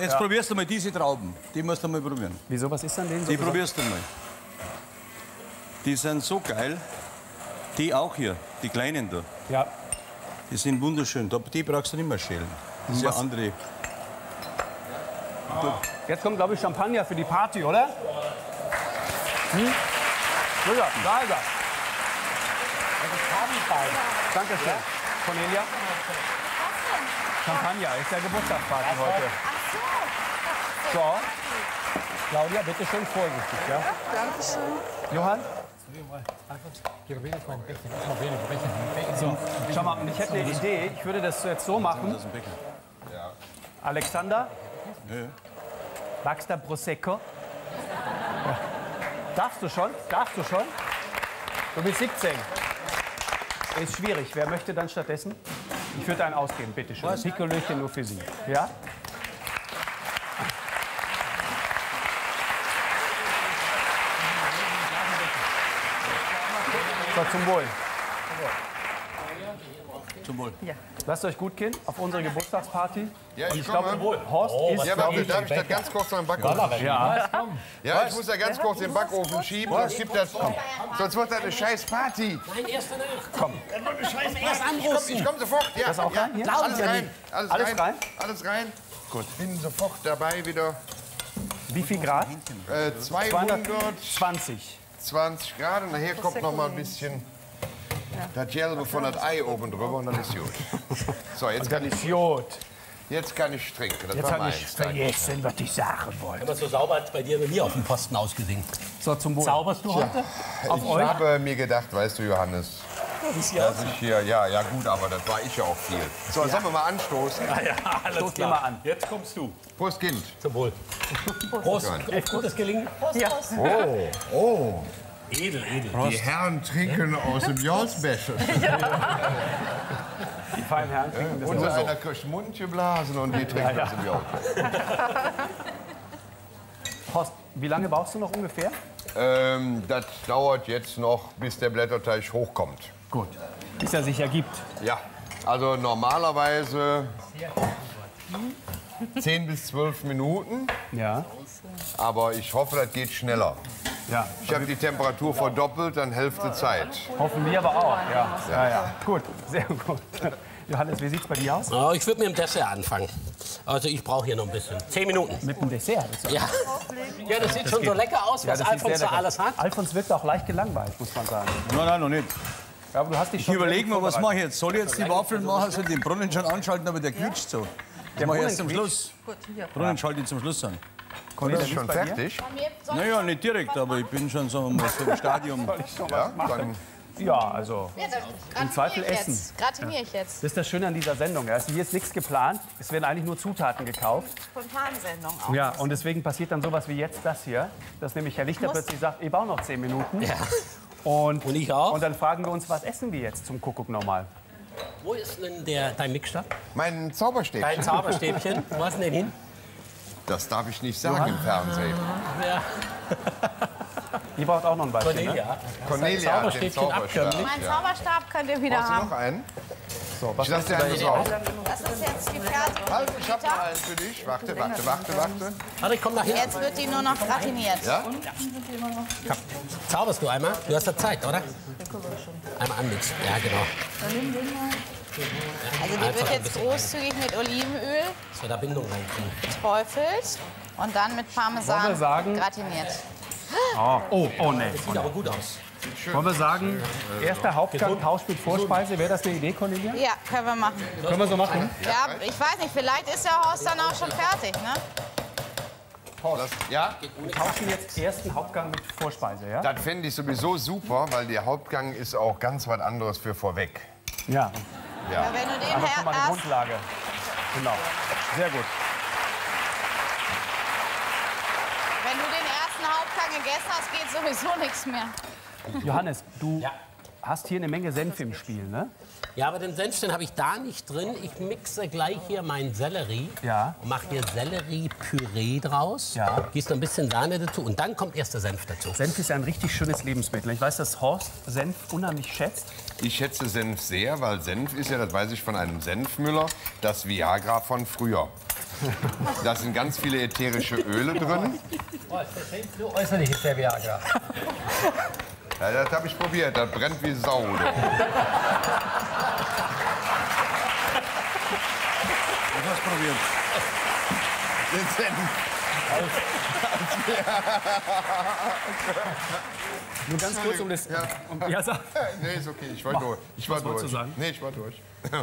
Speaker 4: Jetzt probierst du mal diese Trauben. Die musst du mal probieren.
Speaker 1: Wieso, was ist denn denen so?
Speaker 4: Die probierst du mal. Die sind so geil. Die auch hier, die kleinen da.
Speaker 1: Ja,
Speaker 4: Die sind wunderschön. Die brauchst du nicht mehr schälen. Das ist ja andere.
Speaker 1: jetzt kommt, glaube ich, Champagner für die Party, oder? Hm? So, ja, da ist er. Dankeschön. Cornelia? Champagner, ist der Geburtstagsparty heute. So. Claudia, bitte schön vorsichtig, ja?
Speaker 6: Dankeschön.
Speaker 1: Johann? So, schau mal, ich hätte eine Idee. Ich würde das jetzt so machen. Alexander? Baxter Prosecco? Ja. Darfst du schon? Darfst du schon? Du bist 17. Ist schwierig. Wer möchte dann stattdessen? Ich würde einen ausgeben, bitte schön. Picolöchen nur für Sie. Ja? So, zum Wohl.
Speaker 4: Zum Wohl.
Speaker 1: Lasst euch gut gehen auf unsere Geburtstagsparty.
Speaker 2: Ja, ich
Speaker 1: ich glaube. Horst ist,
Speaker 2: Ja, warte,
Speaker 1: ich,
Speaker 2: darf ich das ganz kurz noch im Backofen?
Speaker 1: ja,
Speaker 2: Ja, ich muss da ganz kurz den Backofen schieben, sonst gibt das, sonst wird das eine scheiß Party.
Speaker 3: Nein, erst danach.
Speaker 1: komm.
Speaker 3: Erst anrufen.
Speaker 2: Ich komme sofort. Ja,
Speaker 1: Das auch
Speaker 2: ja,
Speaker 1: rein hier?
Speaker 2: Alles rein. Alles,
Speaker 1: Alles
Speaker 2: rein.
Speaker 1: rein?
Speaker 2: Alles rein. Gut. Bin sofort dabei wieder.
Speaker 1: Wie viel Grad?
Speaker 2: Äh, 220
Speaker 1: 220.
Speaker 2: Grad und nachher kommt noch mal ein bisschen das Gelbe von das Ei oben drüber und dann ist gut. So, jetzt kann ich,
Speaker 1: Idiot.
Speaker 2: jetzt kann ich trinken. Das
Speaker 1: Jetzt
Speaker 2: war
Speaker 1: habe ich vergessen, was ich sagen wollte.
Speaker 3: Aber so sauber hat es bei dir noch nie auf dem Posten ausgesehen.
Speaker 1: So, zum Wohl.
Speaker 3: Sauberst du heute?
Speaker 1: Auf
Speaker 2: Ich
Speaker 1: euch.
Speaker 2: habe mir gedacht, weißt du, Johannes, dass ich hier, ja, ja gut, aber das war ich ja auch viel. So, sollen wir mal anstoßen?
Speaker 3: Ja, alles
Speaker 1: Stoß dir mal an.
Speaker 3: Jetzt kommst du.
Speaker 2: Prost, Kind.
Speaker 3: Zum Wohl. Prost. Auf gutes Gelingen.
Speaker 2: Oh,
Speaker 3: Edel, edel.
Speaker 2: die Herren trinken aus dem Jolsbecher. [LAUGHS]
Speaker 1: Die feinen Herren trinken das
Speaker 2: Unser
Speaker 1: so.
Speaker 2: einer kriegt Mund geblasen und die trinken aus dem Jolsbecher.
Speaker 1: Horst, wie lange brauchst du noch ungefähr?
Speaker 2: Ähm, das dauert jetzt noch, bis der Blätterteig hochkommt.
Speaker 1: Gut. Bis er sich ergibt.
Speaker 2: Ja, also normalerweise 10 bis 12 Minuten,
Speaker 1: Ja.
Speaker 2: aber ich hoffe, das geht schneller.
Speaker 1: Ja.
Speaker 2: Ich habe die Temperatur verdoppelt, dann Hälfte Zeit.
Speaker 1: Hoffen wir aber auch. Ja. Ja, ja. Gut, sehr gut. [LAUGHS] Johannes, wie sieht's bei dir aus?
Speaker 3: Oh, ich würde mit dem Dessert anfangen. Also ich brauche hier noch ein bisschen. Zehn Minuten.
Speaker 1: Mit dem Dessert. Das
Speaker 3: Ja. Ja, das sieht schon so lecker aus, was
Speaker 1: das sieht
Speaker 3: Alfons da alles hat.
Speaker 1: Alfons wirkt auch leicht gelangweilt, muss man sagen.
Speaker 4: Nein, nein, noch nicht.
Speaker 1: Ja, aber du hast dich
Speaker 4: Ich
Speaker 1: schon
Speaker 4: überlege
Speaker 1: sehr
Speaker 4: mir,
Speaker 1: gut
Speaker 4: was mache ich jetzt? Soll ich jetzt die Waffeln machen, soll ich den Brunnen schon anschalten, aber der quietscht so. Das mache ich erst zum
Speaker 1: Brunnen
Speaker 4: Schluss. Brunnen schalte ich zum Schluss an.
Speaker 2: Ist
Speaker 1: wie
Speaker 2: schon
Speaker 1: ist dir?
Speaker 2: fertig?
Speaker 4: Naja, nicht direkt, aber ich bin schon so im [LAUGHS] Stadium.
Speaker 2: Ja, dann
Speaker 1: Ja, also.
Speaker 5: Ja, das
Speaker 1: Im Zweifel
Speaker 5: ich
Speaker 1: essen.
Speaker 5: Jetzt. Gratiniere ich jetzt.
Speaker 1: Das ist das Schöne an dieser Sendung. Ja. Also hier ist nichts geplant. Es werden eigentlich nur Zutaten gekauft.
Speaker 5: Spontansendung auch.
Speaker 1: Ja, und deswegen passiert dann sowas wie jetzt das hier. Dass nämlich Herr Lichter plötzlich sagt, ich brauche noch zehn Minuten. Und,
Speaker 3: Und ich auch.
Speaker 1: Und dann fragen wir uns, was essen wir jetzt zum Kuckuck nochmal?
Speaker 3: Wo ist denn der, dein Mixstab?
Speaker 2: mein Zauberstäbchen.
Speaker 3: Dein Zauberstäbchen? Wo hast du denn hin?
Speaker 2: Das darf ich nicht sagen im Fernsehen.
Speaker 3: Ja,
Speaker 1: Ihr braucht auch noch ein Beispiel, ne?
Speaker 3: Cornelia.
Speaker 2: Cornelia hat den
Speaker 3: Zauberstäbchen
Speaker 2: Zauberstab.
Speaker 5: Mein Zauberstab könnt ihr wieder
Speaker 2: Brauchst du
Speaker 5: haben.
Speaker 2: noch einen?
Speaker 1: So, was
Speaker 2: Ich lass dir einen drauf.
Speaker 5: Das ist jetzt die Fertig.
Speaker 2: Halt, ich hab noch einen für dich. Warte, warte, warte, warte.
Speaker 3: Warte, ich komm nach hinten.
Speaker 5: Jetzt wird die nur noch gratiniert.
Speaker 2: Ja?
Speaker 3: Zauberst du einmal? Du hast ja Zeit, oder? Einmal anmixen. Ja, genau.
Speaker 5: Also die wird jetzt großzügig mit Olivenöl
Speaker 3: Dass wir da Bindung reinkriegen.
Speaker 5: geträufelt und dann mit Parmesan
Speaker 1: sagen-
Speaker 5: gratiniert.
Speaker 1: Oh, oh, oh nee.
Speaker 3: Sieht aber gut aus.
Speaker 1: Wollen wir sagen, erster Hauptgang, Tausch mit Vorspeise, wäre das eine Idee, Cornelia?
Speaker 5: Ja, können wir machen.
Speaker 1: Können wir so machen?
Speaker 5: Ja, ich weiß nicht, vielleicht ist der Horst dann auch schon fertig, ne?
Speaker 2: Das, ja?
Speaker 1: Wir tauschen jetzt ersten Hauptgang mit Vorspeise, ja?
Speaker 2: Das fände ich sowieso super, weil der Hauptgang ist auch ganz was anderes für vorweg.
Speaker 1: Ja,
Speaker 2: Ja.
Speaker 5: Wenn du den
Speaker 1: aber schon mal eine Grundlage. Genau. Sehr gut.
Speaker 5: wenn du den ersten Hauptgang gegessen hast, geht sowieso nichts mehr.
Speaker 1: Johannes, du
Speaker 3: Ja.
Speaker 1: hast hier eine Menge Senf im Spiel, ne?
Speaker 3: Ja, aber den Senf, den habe ich da nicht drin. Ich mixe gleich hier meinen Sellerie
Speaker 1: Ja.
Speaker 3: und mache hier Sellerie-Püree draus.
Speaker 1: Ja.
Speaker 3: Gieße noch ein bisschen Sahne dazu und dann kommt erst der Senf dazu.
Speaker 1: Senf ist ein richtig schönes Lebensmittel. Ich weiß, dass Horst Senf unheimlich schätzt.
Speaker 2: Ich schätze Senf sehr, weil Senf ist ja, das weiß ich von einem Senfmüller, das Viagra von früher. [LAUGHS] Da sind ganz viele ätherische Öle drin.
Speaker 7: So äußerlich ist der Viagra. [LAUGHS]
Speaker 2: Ja, das habe ich probiert, das brennt wie Sau. du.
Speaker 4: Ich hab's probiert.
Speaker 2: Den Senf.
Speaker 1: Nur ganz kurz um das.
Speaker 2: Ja.
Speaker 1: Um, ja, sag.
Speaker 2: Nee, ist okay, ich war durch. Ich war durch.
Speaker 1: du sagen?
Speaker 2: Nee, ich war durch. [LAUGHS]
Speaker 5: Einfach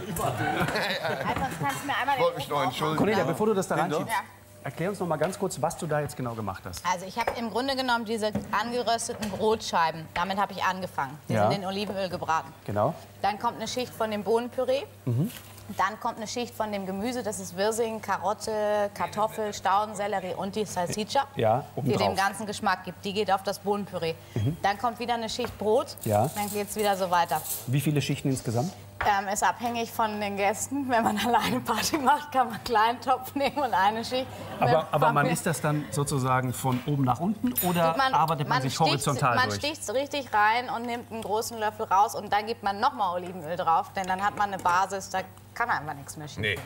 Speaker 5: kannst du mir einmal
Speaker 2: Ich wollte mich noch entschuldigen.
Speaker 1: Cornelia, bevor du das da reinschiebst,
Speaker 5: Ja.
Speaker 1: Erklär uns noch mal ganz kurz, was du da jetzt genau gemacht hast.
Speaker 5: Also ich habe im Grunde genommen diese angerösteten Brotscheiben, damit habe ich angefangen. Die
Speaker 1: Ja.
Speaker 5: sind in Olivenöl gebraten.
Speaker 1: Genau.
Speaker 5: Dann kommt eine Schicht von dem Bohnenpüree.
Speaker 1: Mhm.
Speaker 5: Dann kommt eine Schicht von dem Gemüse, das ist Wirsing, Karotte, Kartoffel, Staudensellerie und die Salsiccia,
Speaker 1: Ja,
Speaker 5: die.
Speaker 1: Mhm.
Speaker 5: dem ganzen Geschmack gibt. Die geht auf das Bohnenpüree. Dann kommt wieder eine Schicht Brot,
Speaker 1: Ja.
Speaker 5: dann geht es wieder so weiter.
Speaker 1: Wie viele Schichten insgesamt?
Speaker 5: Ähm, ist abhängig von den Gästen. Wenn man [LAUGHS] alleine Party macht, kann man einen kleinen Topf nehmen und eine Schicht.
Speaker 1: Aber, aber man isst das dann sozusagen von oben nach unten oder arbeitet man, sich
Speaker 5: sticht's-
Speaker 1: horizontal
Speaker 5: Man
Speaker 1: durch?
Speaker 5: sticht es richtig rein und nimmt einen großen Löffel raus und dann gibt man nochmal Olivenöl drauf, denn dann hat man eine Basis, da kann einfach nichts mehr schief.
Speaker 2: Nee,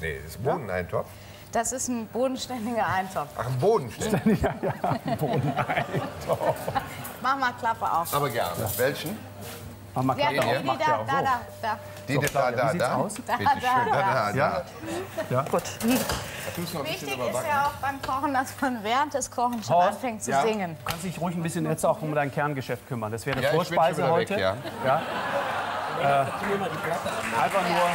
Speaker 2: nee, das ist Bohneneintopf.
Speaker 5: Das ist ein bodenständiger Eintopf.
Speaker 2: Ach, ein Bodenständig. [LAUGHS]
Speaker 5: Mach mal Klappe auf.
Speaker 2: Aber gerne. Welchen?
Speaker 1: Mach mal
Speaker 5: Ja,
Speaker 1: Klappe
Speaker 5: die,
Speaker 1: auf,
Speaker 5: die
Speaker 1: macht
Speaker 5: da,
Speaker 1: ja auch
Speaker 5: da,
Speaker 1: so.
Speaker 5: da, da.
Speaker 2: Die, da,
Speaker 1: Claudia,
Speaker 2: da,
Speaker 1: wie sieht's
Speaker 2: da.
Speaker 1: aus?
Speaker 5: Da, da,
Speaker 2: Da, da, da.
Speaker 1: Ja? Ja?
Speaker 6: Gut.
Speaker 2: Da
Speaker 5: Wichtig ist ja auch beim Kochen, dass man während des Kochens schon
Speaker 1: Horst,
Speaker 5: anfängt zu
Speaker 2: ja.
Speaker 5: singen.
Speaker 1: Du kannst dich ruhig ein bisschen jetzt auch um dein Kerngeschäft kümmern. Das wäre
Speaker 2: Ja, ich bin
Speaker 1: Vorspeise heute.
Speaker 2: weg, ja.
Speaker 1: Ja?
Speaker 3: Tu mir mal die Platte an.
Speaker 1: Einfach nur.
Speaker 5: Raus.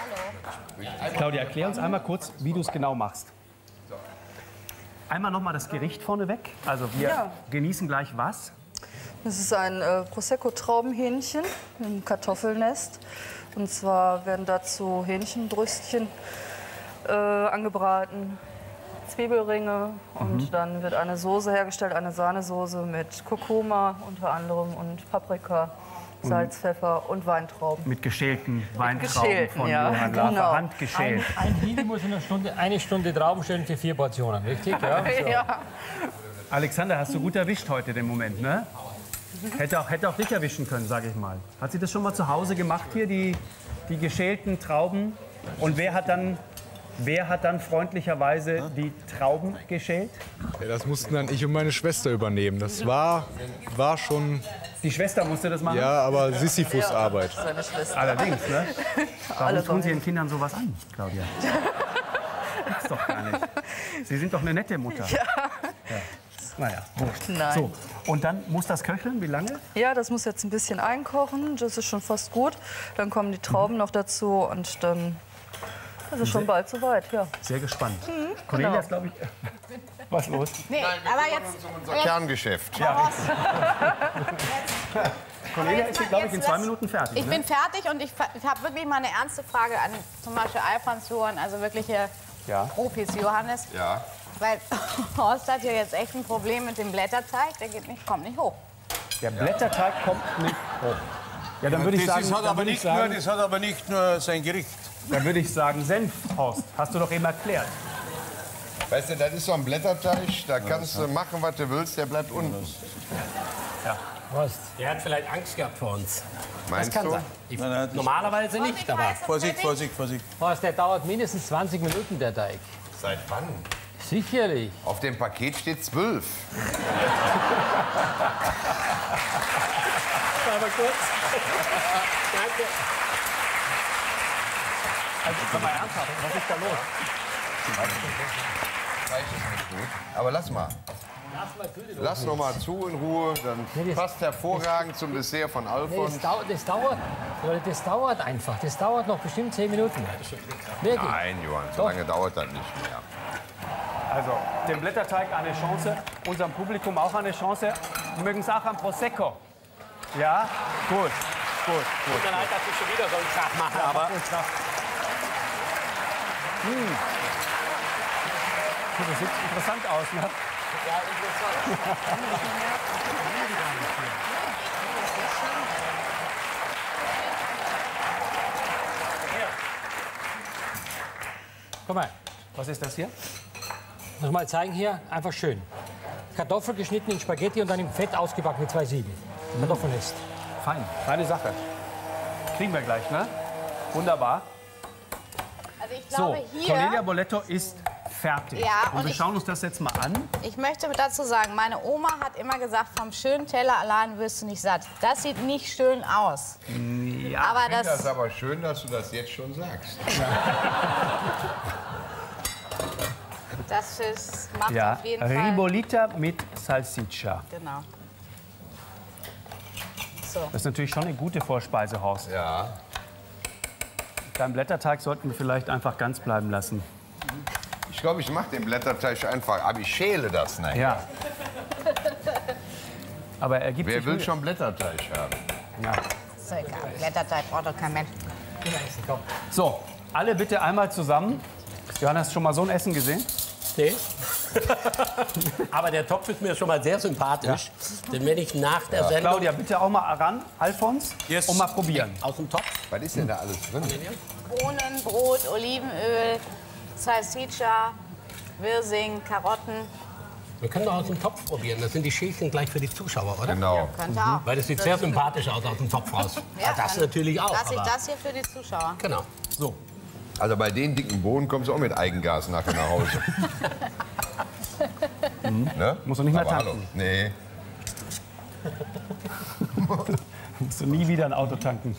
Speaker 5: Hallo.
Speaker 1: Claudia, erklär uns einmal kurz, wie du es genau machst. Einmal noch mal das Gericht vorneweg. Also wir
Speaker 6: Ja.
Speaker 1: genießen gleich was.
Speaker 6: Das ist ein äh, Prosecco-Traubenhähnchen im Kartoffelnest. Und zwar werden dazu Hähnchenbrüstchen äh, angebraten, Zwiebelringe und dann wird eine Soße hergestellt, eine Sahnesoße mit Kurkuma unter anderem und Paprika, Salz, Pfeffer und Weintrauben.
Speaker 1: Mit geschälten Weintrauben
Speaker 6: geschälten,
Speaker 1: von
Speaker 6: ja,
Speaker 1: Johann Lafer,
Speaker 6: genau.
Speaker 1: handgeschält.
Speaker 7: Ein Hiwi muss in einer Stunde, eine Stunde Trauben stellen für vier Portionen, richtig? Ja. [LAUGHS] So.
Speaker 6: Ja.
Speaker 1: Alexander, hast du gut erwischt heute den Moment, ne? Hätte auch, hätte auch dich erwischen können, sage ich mal. Hat sie das schon mal zu Hause gemacht hier, die, die geschälten Trauben? Und wer hat dann, wer hat dann freundlicherweise die Trauben geschält?
Speaker 8: Ja, das mussten dann ich und meine Schwester übernehmen. Das war, war schon,
Speaker 1: Die Schwester musste das machen?
Speaker 8: ja, aber Sisyphus-Arbeit.
Speaker 6: Seine Schwester.
Speaker 1: Allerdings, ne? [LAUGHS] Warum
Speaker 6: Alle
Speaker 1: tun Sie. Ihren Kindern sowas an, Claudia? Das ist doch gar nicht. Sie sind doch eine nette Mutter. Ja. Naja, wurscht.
Speaker 6: Nein.
Speaker 1: So, und dann muss das köcheln, wie lange?
Speaker 6: Ja, das muss jetzt ein bisschen einkochen. Das ist schon fast gut. Dann kommen die Trauben noch dazu und dann ist es schon bald soweit. Ja.
Speaker 1: Sehr gespannt.
Speaker 6: Mhm,
Speaker 1: Cornelia
Speaker 6: genau.
Speaker 1: ist, glaube ich. Was los?
Speaker 5: Nee, aber jetzt.
Speaker 2: Unser Kerngeschäft.
Speaker 1: Cornelia ist hier, glaube ich, in
Speaker 5: Jetzt
Speaker 1: zwei Minuten fertig.
Speaker 5: Ich
Speaker 1: ne?
Speaker 5: bin fertig und ich, ich habe wirklich mal eine ernste Frage an zum Beispiel Alfons Johann, also wirkliche
Speaker 1: Ja.
Speaker 5: Profis. Johannes,
Speaker 2: Ja.
Speaker 5: weil [LAUGHS] Horst hat ja jetzt echt ein Problem mit dem Blätterteig, der geht nicht, kommt nicht hoch.
Speaker 1: Der Blätterteig kommt nicht hoch. Ja, dann würde ich
Speaker 4: Das
Speaker 1: sagen,
Speaker 4: ist, hat
Speaker 1: dann
Speaker 4: aber nicht nur,
Speaker 1: sagen,
Speaker 4: das hat aber nicht nur sein Gericht.
Speaker 1: dann würde ich sagen Senf, Horst. Hast du doch eben erklärt.
Speaker 2: Weißt du, das ist so ein Blätterteig, da kannst du machen, was du willst, der bleibt unten.
Speaker 7: Was?
Speaker 3: Der hat vielleicht Angst gehabt vor uns.
Speaker 2: Meinst
Speaker 3: das kann
Speaker 2: du?
Speaker 3: sein. Ich,
Speaker 4: Nein, nein,
Speaker 3: normalerweise nicht, aber
Speaker 4: Vorsicht, Vorsicht, Vorsicht.
Speaker 7: Was, der dauert mindestens 20 Minuten, der Teig.
Speaker 2: Seit wann?
Speaker 7: Sicherlich.
Speaker 2: Auf dem Paket steht zwölf. [LAUGHS]
Speaker 3: aber kurz. Danke.
Speaker 1: Also, sag mal ernsthaft, was ist da los?
Speaker 2: Fleisch ist nicht gut. Aber lass mal. Lass noch mal zu in Ruhe, dann
Speaker 7: das-
Speaker 2: passt hervorragend zum Dessert von
Speaker 7: Nee,
Speaker 2: Alfons.
Speaker 7: das, dauert, das, dauert, Leute, das dauert einfach. Das dauert noch bestimmt 10 Minuten. Wirklich.
Speaker 2: Nein, Johann, so lange dauert das nicht mehr.
Speaker 1: Also, dem Blätterteig eine Chance, unserem Publikum auch eine Chance. Wir mögen es auch am Prosecco. Ja? Gut, gut, gut.
Speaker 3: Tut mir leid, dass ich schon wieder so einen Krach mache, aber
Speaker 1: Das sieht interessant aus, ne?
Speaker 7: Guck mal,
Speaker 1: Was ist das hier?
Speaker 7: noch mal zeigen hier. Einfach schön. Kartoffel geschnitten in Spaghetti und dann im Fett ausgebacken mit zwei Sieben. Kartoffelnest.
Speaker 1: Fein, feine Sache. Kriegen wir gleich, ne? Wunderbar.
Speaker 5: Also ich
Speaker 1: So,
Speaker 5: glaube hier,
Speaker 1: Cornelia Boletto ist fertig.
Speaker 5: Ja,
Speaker 1: und
Speaker 5: und
Speaker 1: wir
Speaker 5: ich-
Speaker 1: schauen uns das jetzt mal an.
Speaker 5: ich möchte dazu sagen, meine Oma hat immer gesagt, vom schönen Teller allein wirst du nicht satt. Das sieht nicht schön aus.
Speaker 1: Ja.
Speaker 5: Aber
Speaker 2: Ich finde das
Speaker 5: das,
Speaker 2: aber schön, dass du das jetzt schon sagst. [LAUGHS]
Speaker 5: das ist, macht
Speaker 1: Ja,
Speaker 5: auf jeden Fall...
Speaker 1: Ribolita mit Salsiccia.
Speaker 5: Genau. So.
Speaker 1: Das ist natürlich schon eine gute Vorspeise, Horst.
Speaker 2: Ja.
Speaker 1: Dein Blätterteig sollten wir vielleicht einfach ganz bleiben lassen.
Speaker 2: Ich glaube, ich mache den Blätterteig einfach, aber ich schäle das nicht.
Speaker 1: Ja. Aber er gibt
Speaker 2: Wer
Speaker 1: sich
Speaker 2: will
Speaker 1: Mühe.
Speaker 2: schon Blätterteig haben?
Speaker 1: Ja.
Speaker 5: Ja egal. Blätterteig braucht doch kein Mensch.
Speaker 1: So, alle bitte einmal zusammen. Johann, hast du schon mal so ein Essen gesehen?
Speaker 3: Nee. [LAUGHS] Aber der Topf ist mir schon mal sehr sympathisch. Denn wenn ich nach der Sendung
Speaker 1: Claudia, bitte auch mal ran, Alfons,
Speaker 4: Yes.
Speaker 1: und mal probieren.
Speaker 3: aus dem Topf,
Speaker 2: Was ist denn da alles drin?
Speaker 5: Bohnen, Brot, Olivenöl, Salsiccia, Wirsing, Karotten.
Speaker 3: wir können doch aus dem Topf probieren. Das sind die Schälchen gleich für die Zuschauer, oder?
Speaker 2: Genau.
Speaker 5: Könnte auch.
Speaker 3: Weil das sieht sehr sympathisch aus aus dem Topf raus. [LAUGHS] Ja, das natürlich auch.
Speaker 5: Lass ich das hier für die Zuschauer.
Speaker 3: genau.
Speaker 1: So,
Speaker 2: Also bei den dicken Bohnen kommst du auch mit Eigengas nachher nach Hause. [LAUGHS] ne?
Speaker 1: Musst du nicht mehr
Speaker 2: hallo.
Speaker 1: tanken.
Speaker 2: Nee. [LAUGHS]
Speaker 1: musst du nie wieder ein Auto tanken.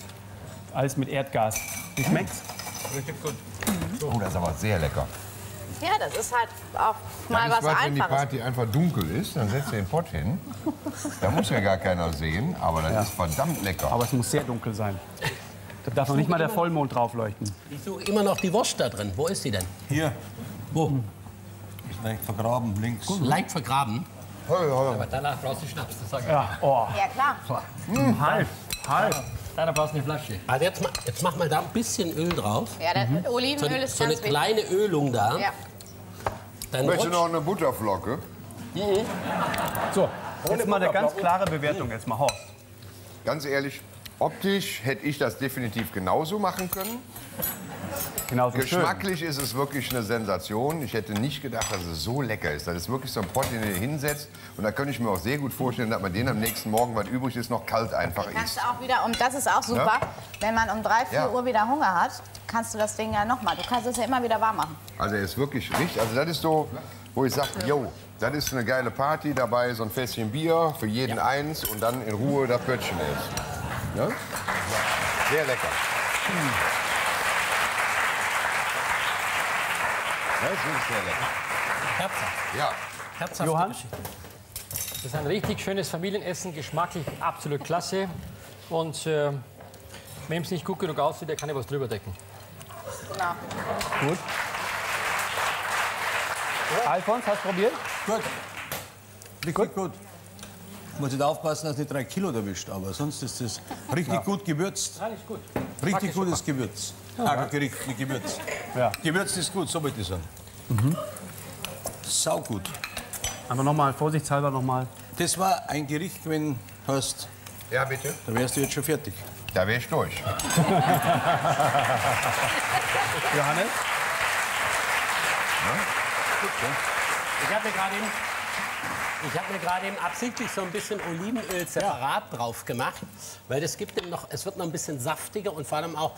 Speaker 1: Alles mit Erdgas. Wie schmeckt's?
Speaker 2: Oh, das ist aber sehr lecker.
Speaker 5: Ja, das ist halt auch mal was
Speaker 2: was, wenn die
Speaker 5: Einfaches.
Speaker 2: Party einfach dunkel ist, dann setzt du den Pott hin. Da muss ja gar keiner sehen, aber das ist verdammt lecker.
Speaker 1: Aber es muss sehr dunkel sein. Da darf noch nicht mal der Vollmond drauf leuchten.
Speaker 3: Ich suche immer noch die Wurst da drin. Wo ist die denn?
Speaker 4: Hier,
Speaker 3: Wo?
Speaker 4: ist leicht vergraben, links.
Speaker 3: Leicht vergraben.
Speaker 2: Hoi, hoi.
Speaker 7: Aber danach brauchst du Schnaps, das sag ich.
Speaker 1: Ja, oh,
Speaker 5: Ja, klar.
Speaker 1: halb, halb.
Speaker 7: Danach brauchst du eine Flasche.
Speaker 3: Also jetzt, jetzt mach mal da ein bisschen Öl drauf.
Speaker 5: Ja, der
Speaker 1: Mhm.
Speaker 3: So,
Speaker 5: Olivenöl
Speaker 3: eine-
Speaker 5: ist
Speaker 3: so eine
Speaker 5: ganz wichtig.
Speaker 3: kleine Ölung da.
Speaker 5: Ja.
Speaker 3: Dann
Speaker 2: Möchtest du noch eine Butterflocke?
Speaker 1: So, jetzt mal eine ganz klare Bewertung. Jetzt mal Horst.
Speaker 2: Ganz ehrlich, optisch hätte ich das definitiv genauso machen können.
Speaker 1: Genauso schön.
Speaker 2: Geschmacklich ist es wirklich eine Sensation. Ich hätte nicht gedacht, dass es so lecker ist. Das ist wirklich so ein Pott, den du hinsetzt. Und da könnte ich mir auch sehr gut vorstellen, dass man den am nächsten Morgen, was übrig ist, noch kalt einfach
Speaker 5: Kannst
Speaker 2: isst.
Speaker 5: auch wieder, und das ist auch super, wenn man um 3, 4
Speaker 2: Ja.
Speaker 5: Uhr wieder Hunger hat, kannst du das Ding ja nochmal. Du kannst es ja immer wieder warm machen.
Speaker 2: Also er ist wirklich richtig. Also das ist so, wo ich sage, yo, das ist eine geile Party dabei, so ein Fässchen Bier für jeden eins und dann in Ruhe das Pöttchen essen. Ne? Sehr lecker. Das ist sehr lecker.
Speaker 3: herzhaft.
Speaker 2: Ja.
Speaker 3: Herzhafte
Speaker 1: Johann?
Speaker 3: Geschichte.
Speaker 7: Das ist ein richtig schönes Familienessen, geschmacklich absolut klasse. Und äh, wem es nicht gut genug aussieht, der kann ja was drüber decken.
Speaker 5: Genau.
Speaker 1: Gut. Alfons, hast du probiert?
Speaker 4: Gut. Richtig gut. Muss jetzt aufpassen, dass nicht drei Kilo erwischt, aber sonst ist es richtig gut gewürzt.
Speaker 7: Alles gut.
Speaker 4: Richtig gutes Gewürz. Ah, Gericht mit Gewürz.
Speaker 1: Ja.
Speaker 4: Gewürzt ist gut, so wollte ich sagen. Sau gut.
Speaker 1: Aber nochmal, vorsichtshalber nochmal.
Speaker 4: Das war ein Gericht, wenn hast,
Speaker 2: Ja, bitte.
Speaker 4: da wärst du jetzt schon fertig.
Speaker 2: Da wäre ich durch. [LAUGHS]
Speaker 1: Johannes?
Speaker 3: Ich habe mir gerade eben, ich habe mir gerade eben absichtlich so ein bisschen Olivenöl separat drauf gemacht, weil das gibt dem noch, es wird noch ein bisschen saftiger und vor allem auch,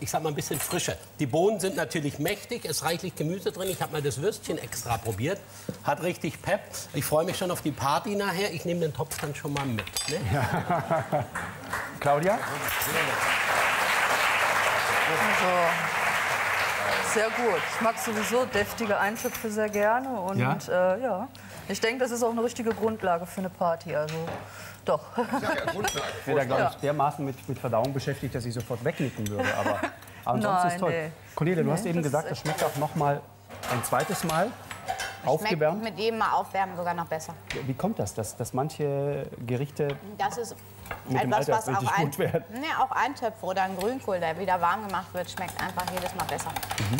Speaker 3: ich sag mal, ein bisschen frischer. Die Bohnen sind natürlich mächtig, es ist reichlich Gemüse drin. Ich habe mal das Würstchen extra probiert, hat richtig Pep. Ich freue mich schon auf die Party nachher. Ich nehme den Topf dann schon mal mit. Ne? [LAUGHS]
Speaker 1: Claudia?
Speaker 6: Also, sehr gut. Ich mag sowieso deftige Eintöpfe sehr gerne. Und
Speaker 1: Ja?
Speaker 6: ja, äh, ja. ich denke, das ist auch eine richtige Grundlage für eine Party. Also doch.
Speaker 1: Ich [LAUGHS] wäre da, glaube ich, dermaßen mit, mit Verdauung beschäftigt, dass ich sofort wegnicken würde. Aber [LAUGHS] ansonsten
Speaker 6: Nein,
Speaker 1: ist toll.
Speaker 6: nee.
Speaker 1: Cornelia, du
Speaker 6: Nee,
Speaker 1: hast eben
Speaker 6: das
Speaker 1: gesagt, das schmeckt auch noch mal ein zweites Mal
Speaker 5: Schmeckt
Speaker 1: aufgewärmt.
Speaker 5: mit jedem Mal aufwärmen sogar noch besser.
Speaker 1: Wie kommt das, dass, dass manche Gerichte
Speaker 5: Das ist
Speaker 1: Mit dem
Speaker 5: etwas,
Speaker 1: Alter
Speaker 5: was
Speaker 1: richtig
Speaker 5: auch ein,
Speaker 1: gut werden.
Speaker 5: nee, auch Eintöpfe oder ein Grünkohl, der wieder warm gemacht wird, schmeckt einfach jedes Mal besser.
Speaker 1: Mhm.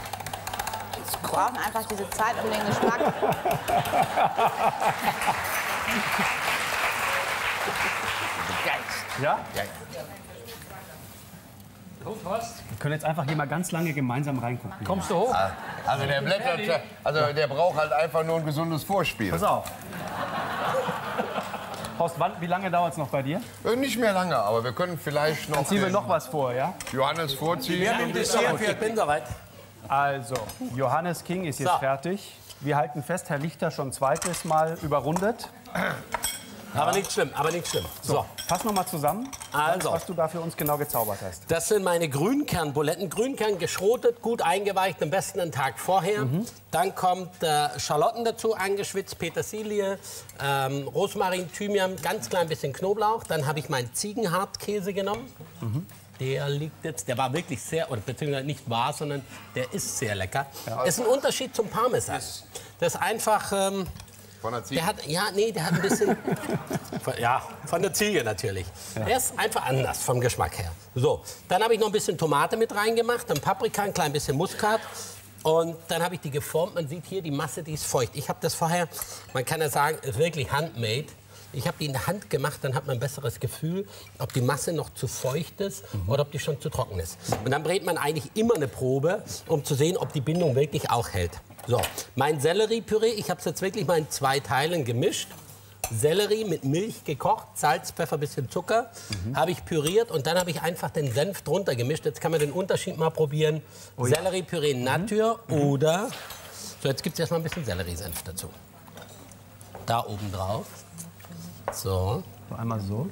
Speaker 5: Wir brauchen einfach diese Zeit, um den Geschmack. [LAUGHS]
Speaker 1: Ja?
Speaker 7: Gut, Horst.
Speaker 1: Wir können jetzt einfach hier mal ganz lange gemeinsam reingucken.
Speaker 7: Kommst du hoch?
Speaker 2: Also der blättert, also der braucht halt einfach nur ein gesundes Vorspiel.
Speaker 1: Pass auf. Horst, wann, wie lange dauert es noch bei dir?
Speaker 2: Äh, Nicht mehr lange, aber wir können vielleicht noch
Speaker 1: Ziehen wir noch was vor, ja?
Speaker 2: Johannes vorziehen.
Speaker 3: Ich bin soweit.
Speaker 1: Also, Johannes King ist jetzt
Speaker 3: So.
Speaker 1: fertig. Wir halten fest, Herr Lichter schon zweites Mal überrundet.
Speaker 3: Aber nicht schlimm, aber nicht schlimm. So.
Speaker 1: Fass noch mal zusammen,
Speaker 3: Also.
Speaker 1: was du da für uns genau gezaubert hast.
Speaker 3: Das sind meine Grünkernbuletten. Grünkern geschrotet, gut eingeweicht, am besten einen Tag vorher. Dann kommt äh, Schalotten dazu, angeschwitzt, Petersilie, ähm, Rosmarin, Thymian, ganz klein bisschen Knoblauch. Dann habe ich meinen Ziegenhartkäse genommen. Der liegt jetzt, der war wirklich sehr, oder beziehungsweise nicht war, sondern der ist sehr lecker. Ist ein Unterschied zum Parmesan. Das ist einfach, ähm,
Speaker 2: Von der Ziege.
Speaker 3: der hat, ja, nee, der hat ein bisschen, [LAUGHS] von, ja, von der Ziege natürlich. Der ist einfach anders vom Geschmack her. So, dann habe ich noch ein bisschen Tomate mit reingemacht, dann Paprika, ein klein bisschen Muskat. Und dann habe ich die geformt. Man sieht hier, die Masse, die ist feucht. Ich habe das vorher, man kann ja sagen, wirklich handmade. Ich habe die in der Hand gemacht, dann hat man ein besseres Gefühl, ob die Masse noch zu feucht ist oder ob die schon zu trocken ist. Und dann brät man eigentlich immer eine Probe, um zu sehen, ob die Bindung wirklich auch hält. So, mein Selleriepüree, ich habe es jetzt wirklich mal in zwei Teilen gemischt. Sellerie mit Milch gekocht, Salz, Pfeffer, bisschen Zucker, habe ich püriert und dann habe ich einfach den Senf drunter gemischt. Jetzt kann man den Unterschied mal probieren. Selleriepüree Natur oder, so jetzt gibt es erstmal ein bisschen Selleriesenf dazu. Da oben drauf. So,
Speaker 1: So einmal so.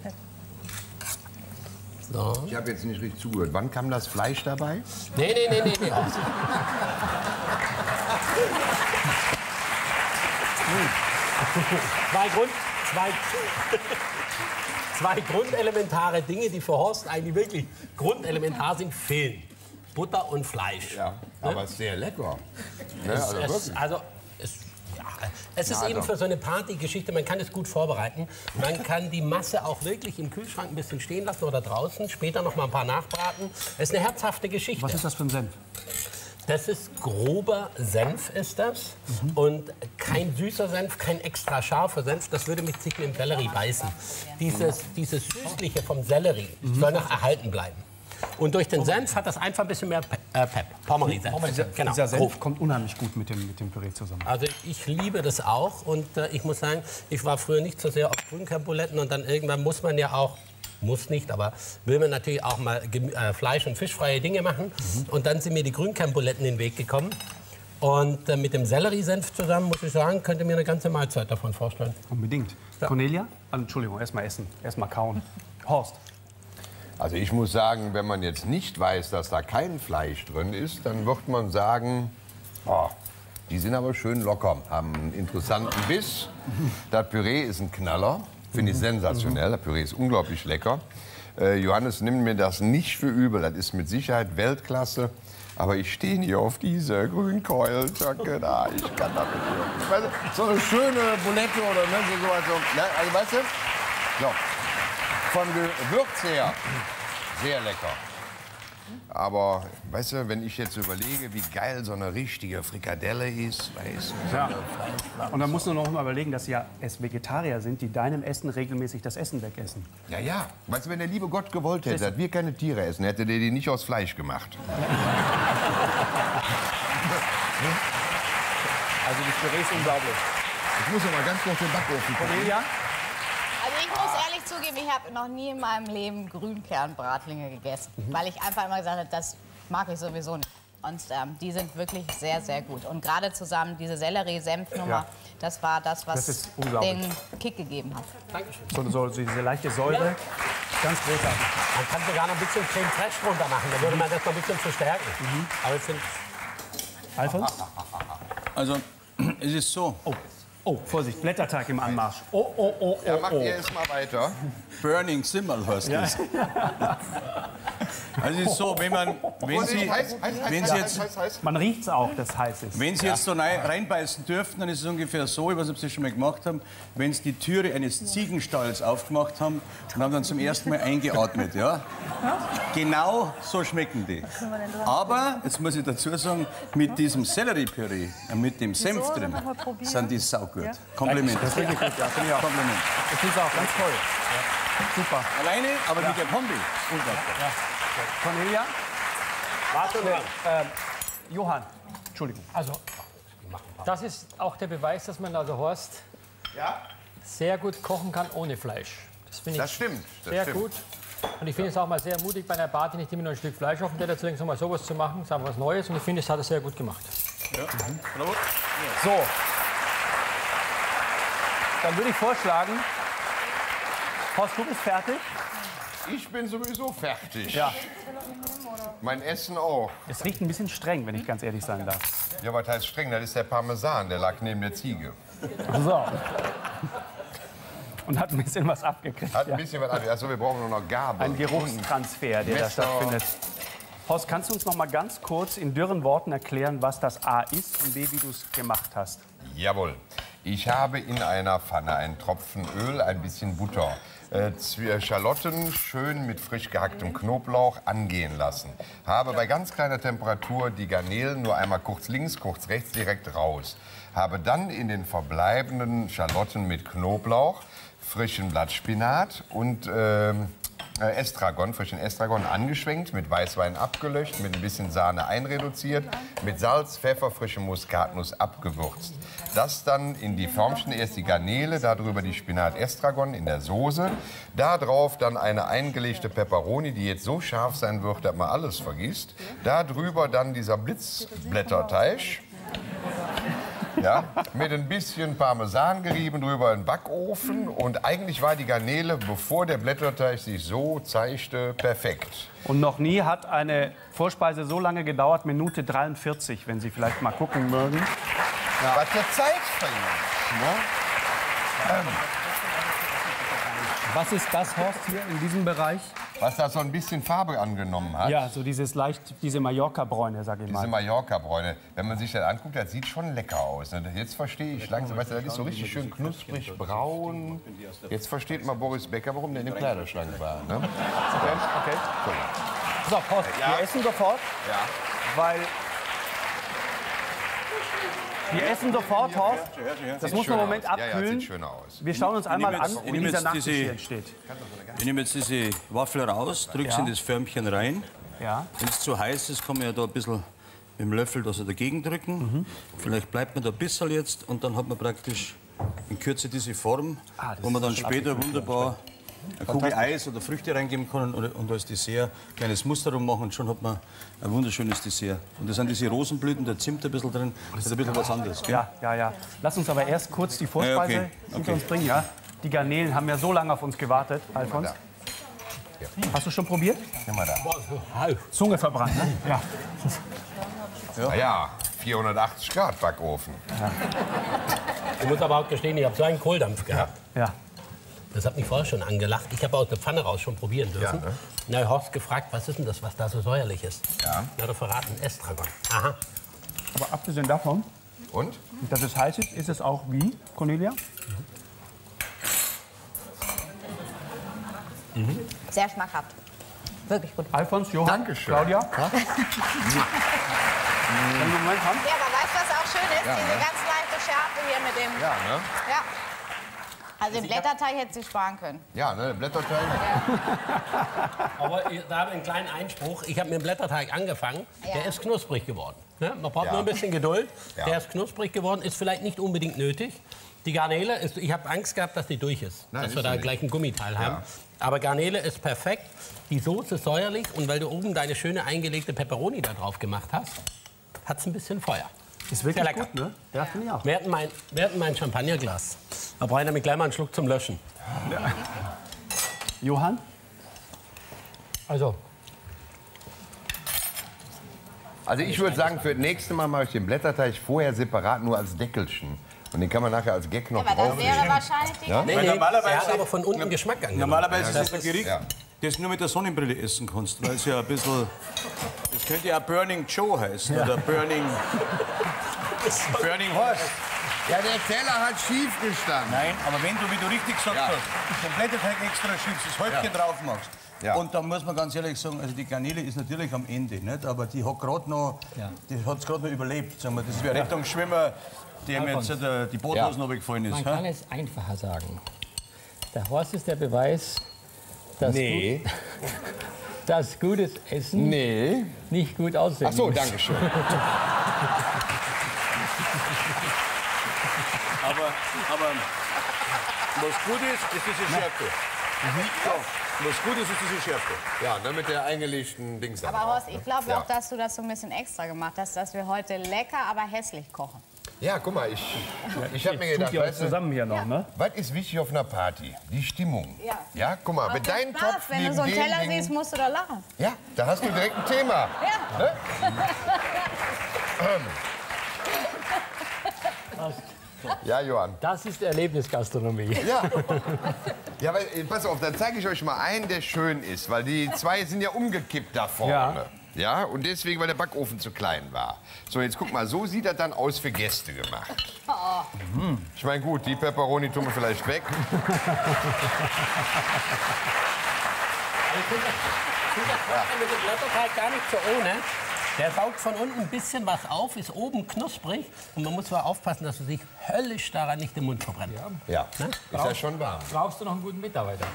Speaker 3: so.
Speaker 2: Ich habe jetzt nicht richtig zugehört. Wann kam das Fleisch dabei?
Speaker 3: Nee, nee, nee, nee, nee. [LAUGHS] Zwei, Grund, zwei, zwei grundelementare Dinge, die für Horst eigentlich wirklich grundelementar sind, fehlen. Butter und Fleisch.
Speaker 2: Ja, aber sehr lecker. Ne, also
Speaker 3: es, also, es, ja, es ist
Speaker 2: Ja,
Speaker 3: eben
Speaker 2: doch.
Speaker 3: für so eine Partygeschichte, man kann es gut vorbereiten. Man kann die Masse auch wirklich im Kühlschrank ein bisschen stehen lassen oder draußen, später noch mal ein paar nachbraten. Es ist eine herzhafte Geschichte.
Speaker 1: Was ist das für ein Senf?
Speaker 3: Das ist grober Senf, ist das. Und kein süßer Senf, kein extra scharfer Senf. Das würde mich mit dem Sellerie beißen. Dieses, dieses Süßliche vom Sellerie soll noch erhalten bleiben. Und durch den Senf hat das einfach ein bisschen mehr Pe äh, Pep. Pommery-Senf. Genau.
Speaker 1: Dieser Senf
Speaker 3: grob.
Speaker 1: kommt unheimlich gut mit dem, mit dem Püree zusammen.
Speaker 3: Also ich liebe das auch und äh, ich muss sagen, ich war früher nicht so sehr auf Grünkernbuletten und dann irgendwann muss man ja auch, muss nicht, aber will man natürlich auch mal äh, Fleisch- und fischfreie Dinge machen und dann sind mir die Grünkernbuletten in den Weg gekommen und äh, mit dem Selleriesenf zusammen, muss ich sagen, könnte mir eine ganze Mahlzeit davon vorstellen.
Speaker 1: Unbedingt. Cornelia? Ah, Entschuldigung, erstmal essen, erstmal kauen. [LAUGHS] Horst,
Speaker 2: Also ich muss sagen, wenn man jetzt nicht weiß, dass da kein Fleisch drin ist, dann wird man sagen, oh, die sind aber schön locker, haben einen interessanten Biss. [LAUGHS] Das Püree ist ein Knaller, finde ich sensationell. Das Püree ist unglaublich lecker. Äh, Johannes nimmt mir das nicht für übel, das ist mit Sicherheit Weltklasse. Aber ich stehe nie auf diese Grünkeulen-Töcke da. Ich kann damit nicht. Weißt du, so eine schöne Bulette oder ne, so, so, also, ne, also weißt du? So. Vom Gewürz her sehr lecker. Aber weißt du, wenn ich jetzt überlege, wie geil so eine richtige Frikadelle ist, weißt du,
Speaker 1: Ja. Und dann musst du noch mal überlegen, dass ja es Vegetarier sind, die deinem Essen regelmäßig das Essen wegessen.
Speaker 2: ja, ja. Weißt du, wenn der liebe Gott gewollt hätte, dass wir keine Tiere essen, hätte der die nicht aus Fleisch gemacht. [LAUGHS]
Speaker 1: Also die Püree ist unglaublich.
Speaker 2: Ich muss noch mal ganz kurz den Backofen gucken.
Speaker 1: Cornelia?
Speaker 5: Also ich muss ehrlich zugeben, ich habe noch nie in meinem Leben Grünkernbratlinge gegessen, weil ich einfach immer gesagt habe, das mag ich sowieso nicht. Und ähm, die sind wirklich sehr, sehr gut. Und gerade zusammen diese Sellerie-Senf-Nummer,
Speaker 1: Ja.
Speaker 5: das war das, was
Speaker 1: Das
Speaker 5: den Kick gegeben hat.
Speaker 1: So, so diese leichte Säure. Ganz großartig.
Speaker 3: Man kann sogar noch ein bisschen Creme Fraiche drunter machen, dann würde man das noch ein bisschen verstärken. Aber ich finde,
Speaker 1: Alfons?
Speaker 4: Also, [CLEARS THROAT] es ist so.
Speaker 1: Oh. Oh, Vorsicht, Blätterteig im Anmarsch. Oh, oh, oh,
Speaker 2: Ja,
Speaker 1: oh,
Speaker 2: macht
Speaker 1: oh.
Speaker 2: ihr erst mal weiter.
Speaker 4: Burning Simmel heißt das. [LAUGHS] Also es ist so, wenn man, wenn Sie,
Speaker 2: heiß, heiß,
Speaker 4: wenn
Speaker 2: heiß,
Speaker 4: Sie jetzt,
Speaker 2: heiß, heiß.
Speaker 1: Man riecht es auch, dass heiß ist.
Speaker 4: wenn Sie jetzt so rein, reinbeißen dürften, dann ist es ungefähr so, ich weiß nicht, ob Sie das schon mal gemacht haben, wenn Sie die Türe eines Ziegenstalls aufgemacht haben und haben dann zum ersten Mal eingeatmet, ja? Genau so schmecken die. Aber, jetzt muss ich dazu sagen, mit diesem Selleriepüree und mit dem Senf drin
Speaker 6: noch mal probieren?
Speaker 4: Die saugut. Kompliment.
Speaker 1: Das ist wirklich gut, ja, finde ich auch.
Speaker 4: Kompliment.
Speaker 1: Ich finde es auch ganz toll. Super.
Speaker 4: Alleine, aber mit der Kombi.
Speaker 1: Cornelia? Warte, ähm, Johann. Entschuldigung.
Speaker 7: Also, das ist auch der Beweis, dass man also Horst sehr gut kochen kann ohne Fleisch. Das finde ich
Speaker 2: Das stimmt. Das
Speaker 7: sehr
Speaker 2: stimmt.
Speaker 7: gut. Und ich finde es auch mal sehr mutig bei einer Party nicht immer nur ein Stück Fleisch auf den Teller zu legen, mal sowas zu machen, sagen wir was Neues. Und ich finde, das hat er sehr gut gemacht.
Speaker 1: So. Dann würde ich vorschlagen, Horst, du bist fertig.
Speaker 2: Ich bin sowieso fertig.
Speaker 1: Ja.
Speaker 2: Mein Essen auch.
Speaker 1: Es riecht ein bisschen streng, wenn ich ganz ehrlich sein darf.
Speaker 2: Ja, was heißt streng? Das ist der Parmesan, der lag neben der Ziege.
Speaker 1: So. [LAUGHS] Und hat ein bisschen was abgekriegt.
Speaker 2: Hat ein bisschen was ab. Achso, wir brauchen nur noch Gabel.
Speaker 1: Ein Geruchstransfer, der da
Speaker 2: Messer.
Speaker 1: stattfindet. Horst, kannst du uns noch mal ganz kurz in dürren Worten erklären, was das A ist und B, wie du es gemacht hast?
Speaker 2: Jawohl. Ich habe in einer Pfanne einen Tropfen Öl, ein bisschen Butter, äh, Schalotten schön mit frisch gehacktem Knoblauch angehen lassen. Habe bei ganz kleiner Temperatur die Garnelen nur einmal kurz links, kurz rechts direkt raus. Habe dann in den verbleibenden Schalotten mit Knoblauch, frischen Blattspinat und ähm, äh, Estragon, frischen Estragon angeschwenkt, mit Weißwein abgelöscht, mit ein bisschen Sahne einreduziert, mit Salz, Pfeffer, frischem Muskatnuss abgewürzt. Das dann in die Förmchen, erst die Garnele, darüber die Spinat-Estragon in der Soße, da drauf dann eine eingelegte Peperoni, die jetzt so scharf sein wird, dass man alles vergisst. Da drüber dann dieser Blitzblätterteig. Ja, mit ein bisschen Parmesan gerieben drüber in den Backofen. Und eigentlich war die Garnele, bevor der Blätterteig sich so zeigte, perfekt.
Speaker 1: Und noch nie hat eine Vorspeise so lange gedauert, Minute 43, wenn Sie vielleicht mal gucken mögen.
Speaker 2: Was der Zeit vergeht. Ne?
Speaker 1: Was ist das, Horst, hier in diesem Bereich?
Speaker 2: Was da so ein bisschen Farbe angenommen hat.
Speaker 1: Ja, so dieses leicht, diese Mallorca-Bräune, sag ich
Speaker 2: Diese
Speaker 1: mal.
Speaker 2: Mallorca-Bräune, wenn man sich das anguckt, das sieht schon lecker aus. ne? Jetzt verstehe ich langsam, weißt du, das ist so richtig schön knusprig, braun. Jetzt versteht mal Boris Becker, warum der in dem Kleiderschrank war. Ne?
Speaker 1: Okay, okay. So, Horst, wir essen sofort,
Speaker 2: Ja.
Speaker 1: weil... Wir essen sofort, Horst. Das muss man im Moment abkühlen. Wir schauen uns einmal an, wie dieser Nachtisch
Speaker 4: diese-
Speaker 1: hier entsteht.
Speaker 4: Ich nehme jetzt diese Waffel raus, drücke sie in das Förmchen rein.
Speaker 1: Ja.
Speaker 4: Wenn es zu heiß ist, kann man ja da ein bisschen mit dem Löffel das dagegen drücken.
Speaker 1: Mhm.
Speaker 4: Vielleicht bleibt man da ein bisschen jetzt und dann hat man praktisch in Kürze diese Form,
Speaker 1: Ah,
Speaker 4: wo man dann später wunderbar eine Kugel Eis oder Früchte reingeben kann und, und als Dessert ein kleines Muster rummachen und schon hat man ein wunderschönes Dessert. Und da sind diese Rosenblüten, der Zimt ein bisschen drin, das ist ein bisschen was anderes. gell?
Speaker 1: Ja, ja, ja. Lass uns aber erst kurz die Vorspeise
Speaker 4: Ja, okay.
Speaker 1: hinter
Speaker 4: Okay.
Speaker 1: uns bringen. Ja? Die Garnelen haben ja so lange auf uns gewartet, Alfons. Hast du schon probiert?
Speaker 2: Nimm mal da.
Speaker 1: Zunge verbrannt, ne? Ja.
Speaker 2: Na ja, 480 Grad Backofen.
Speaker 3: ich muss aber auch gestehen, ich habe so einen Kohldampf gehabt.
Speaker 1: ja.
Speaker 3: Das hat mich vorher schon angelacht. Ich habe aus der Pfanne raus schon probieren dürfen.
Speaker 2: Ja, ne?
Speaker 3: Na, Horst gefragt, was ist denn das, was da so säuerlich ist?
Speaker 2: Ja.
Speaker 3: Na, du verraten, Estragon. Aha.
Speaker 1: Aber abgesehen davon,
Speaker 2: Und?
Speaker 1: dass es heiß ist, ist es auch wie, Cornelia?
Speaker 5: Sehr schmackhaft. Wirklich gut.
Speaker 1: Alfons, Johann,
Speaker 2: Dankeschön.
Speaker 1: Claudia. Ja? Wenn wir einen Moment haben.
Speaker 5: Ja, aber weißt du, was auch schön ist?
Speaker 2: Ja,
Speaker 5: Diese
Speaker 2: ne?
Speaker 5: ganz leichte Schärfe hier mit dem.
Speaker 2: Ja, ne?
Speaker 5: Ja. Also den Blätterteig hätte sie sparen können.
Speaker 2: Ja, ne, Blätterteig. [LAUGHS]
Speaker 3: Aber ich- da habe ich einen kleinen Einspruch. Ich habe mit dem Blätterteig angefangen. Der
Speaker 5: Ja.
Speaker 3: ist knusprig geworden. Ne? Man braucht
Speaker 2: Ja.
Speaker 3: nur ein bisschen Geduld.
Speaker 2: Ja.
Speaker 3: Der ist knusprig geworden, ist vielleicht nicht unbedingt nötig. Die Garnele, ist, ich habe Angst gehabt, dass die durch ist.
Speaker 2: Nein,
Speaker 3: dass
Speaker 2: ist
Speaker 3: wir da
Speaker 2: nicht.
Speaker 3: gleich ein Gummiteil haben.
Speaker 2: Ja.
Speaker 3: Aber Garnele ist perfekt. Die Soße ist säuerlich. Und weil du oben deine schöne eingelegte Peperoni da drauf gemacht hast, hat es ein bisschen Feuer.
Speaker 1: Ist wirklich
Speaker 3: Sehr lecker.
Speaker 1: gut, ne? Ja, finde ich auch.
Speaker 3: Wir hatten mein, wir hatten mein Champagnerglas. Da brauche ich nämlich gleich mal einen Schluck zum Löschen.
Speaker 1: Johann?
Speaker 7: Also,
Speaker 2: Also ich würde sagen, für das nächste Mal mache ich den Blätterteig vorher separat nur als Deckelchen. Und den kann man nachher als Gag noch
Speaker 5: Aber das
Speaker 2: drauflegen.
Speaker 5: wäre wahrscheinlich die
Speaker 2: Ja?
Speaker 3: Nee, nee,
Speaker 4: normalerweise-
Speaker 3: der hat aber von unten Geschmack angenommen.
Speaker 4: Normalerweise
Speaker 3: Das
Speaker 4: ist das ein
Speaker 3: ist-
Speaker 4: Gericht,
Speaker 2: ja.
Speaker 4: Das du nur mit der Sonnenbrille essen kannst, weil es ja ein bisschen... Das könnte ja Burning Joe heißen oder Burning... Burning Horse.
Speaker 2: Ja, der Teller hat schief gestanden.
Speaker 4: Nein, aber wenn du, wie du richtig gesagt
Speaker 2: Ja.
Speaker 4: hast, den Blätterteig extra schiebst, das Häubchen drauf machst.
Speaker 2: Ja.
Speaker 4: Und da muss man ganz ehrlich sagen, also die Garnele ist natürlich am Ende, nicht? aber die hat gerade noch, die hat's gerade noch überlebt. Sagen wir. Das ist wie ein Rettungsschwimmer, dem jetzt die Bootlosen ja. runtergefallen ist.
Speaker 7: man
Speaker 4: hä?
Speaker 7: kann es einfacher sagen. Der Horst ist der Beweis, dass,
Speaker 2: Nee.
Speaker 7: gut, [LAUGHS] dass gutes Essen
Speaker 2: Nee.
Speaker 7: nicht gut aussehen
Speaker 2: Ach so,
Speaker 7: muss.
Speaker 2: danke schön. [LAUGHS]
Speaker 4: Aber, aber was gut ist, ist diese Schärfe. So, was gut ist, ist diese Schärfe.
Speaker 2: Ja, ne, mit der eingelegten Dings.
Speaker 5: Aber Horst, ich glaube
Speaker 2: Ja.
Speaker 5: auch, dass du das so ein bisschen extra gemacht hast, dass wir heute lecker, aber hässlich kochen.
Speaker 2: Ja, guck mal, ich, ich habe mir
Speaker 1: Tut
Speaker 2: gedacht,
Speaker 1: ihr euch
Speaker 2: weißt
Speaker 1: zusammen hier noch, ne?
Speaker 2: was ist wichtig auf einer Party? Die Stimmung.
Speaker 5: Ja.
Speaker 2: Ja, guck mal, deinem
Speaker 5: Spaß,
Speaker 2: Topf
Speaker 5: wenn du so einen
Speaker 2: dem
Speaker 5: Teller
Speaker 2: Ding-
Speaker 5: siehst, musst du da lachen.
Speaker 2: Ja, da hast du direkt ein Thema.
Speaker 5: Ja.
Speaker 2: Ne? Ja, Johann.
Speaker 7: Das ist Erlebnisgastronomie.
Speaker 2: Ja. Ja, weil, äh, pass auf, dann zeige ich euch mal einen, der schön ist, weil die zwei sind ja umgekippt da vorne. Ja. Und deswegen, weil der Backofen zu klein war. So, jetzt guck mal, so sieht das dann aus für Gäste gemacht. Mhm. Ich meine, gut, die Peperoni tun wir vielleicht weg.
Speaker 3: Ich finde das mit dem Blätterteig gar nicht so ohne. Der saugt von unten ein bisschen was auf, ist oben knusprig und man muss zwar aufpassen, dass er sich höllisch daran nicht den Mund verbrennt.
Speaker 2: Ja, ist ja schon warm.
Speaker 7: Brauchst du noch einen guten Mitarbeiter?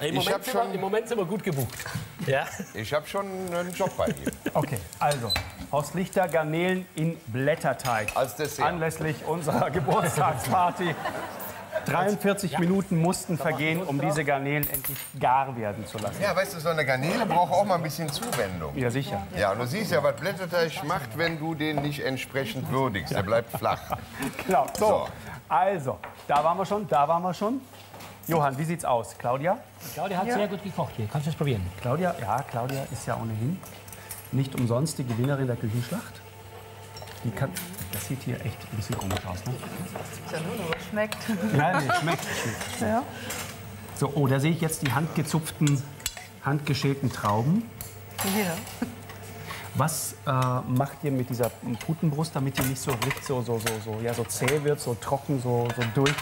Speaker 3: Im,
Speaker 2: Ich
Speaker 3: Moment sind wir, Im Moment sind wir gut gebucht. Ja?
Speaker 2: Ich habe schon einen Job bei ihm. [LAUGHS]
Speaker 1: Okay, also Horst Lichter, Garnelen in Blätterteig.
Speaker 2: Als Dessert.
Speaker 1: Anlässlich unserer [LAUGHS] Geburtstagsparty. 43 Minuten mussten vergehen, um diese Garnelen endlich gar werden zu lassen.
Speaker 2: Ja, weißt du, so eine Garnele braucht auch mal ein bisschen Zuwendung.
Speaker 1: Ja, sicher.
Speaker 2: Ja, und du siehst ja, was Blätterteig macht, wenn du den nicht entsprechend würdigst. Der bleibt flach. [LAUGHS]
Speaker 1: Genau. So,
Speaker 2: So.
Speaker 1: also, da waren wir schon, da waren wir schon. Johann, wie sieht's aus? Claudia?
Speaker 7: Claudia hat sehr gut gekocht hier. Kannst du es probieren?
Speaker 1: Claudia, ja, Claudia ist ja ohnehin nicht umsonst die Gewinnerin der Küchenschlacht. Die kann, das sieht hier echt ein bisschen komisch aus, ne?
Speaker 6: Ja, nun, aber schmeckt.
Speaker 1: Nein, nee, schmeckt.
Speaker 6: Ja.
Speaker 1: So, oh, da sehe ich jetzt die handgezupften, handgeschälten Trauben.
Speaker 6: ja.
Speaker 1: Was äh, macht ihr mit dieser Putenbrust, damit die nicht so richtig so, so, so, so, ja, so zäh wird, so trocken, so, so durch?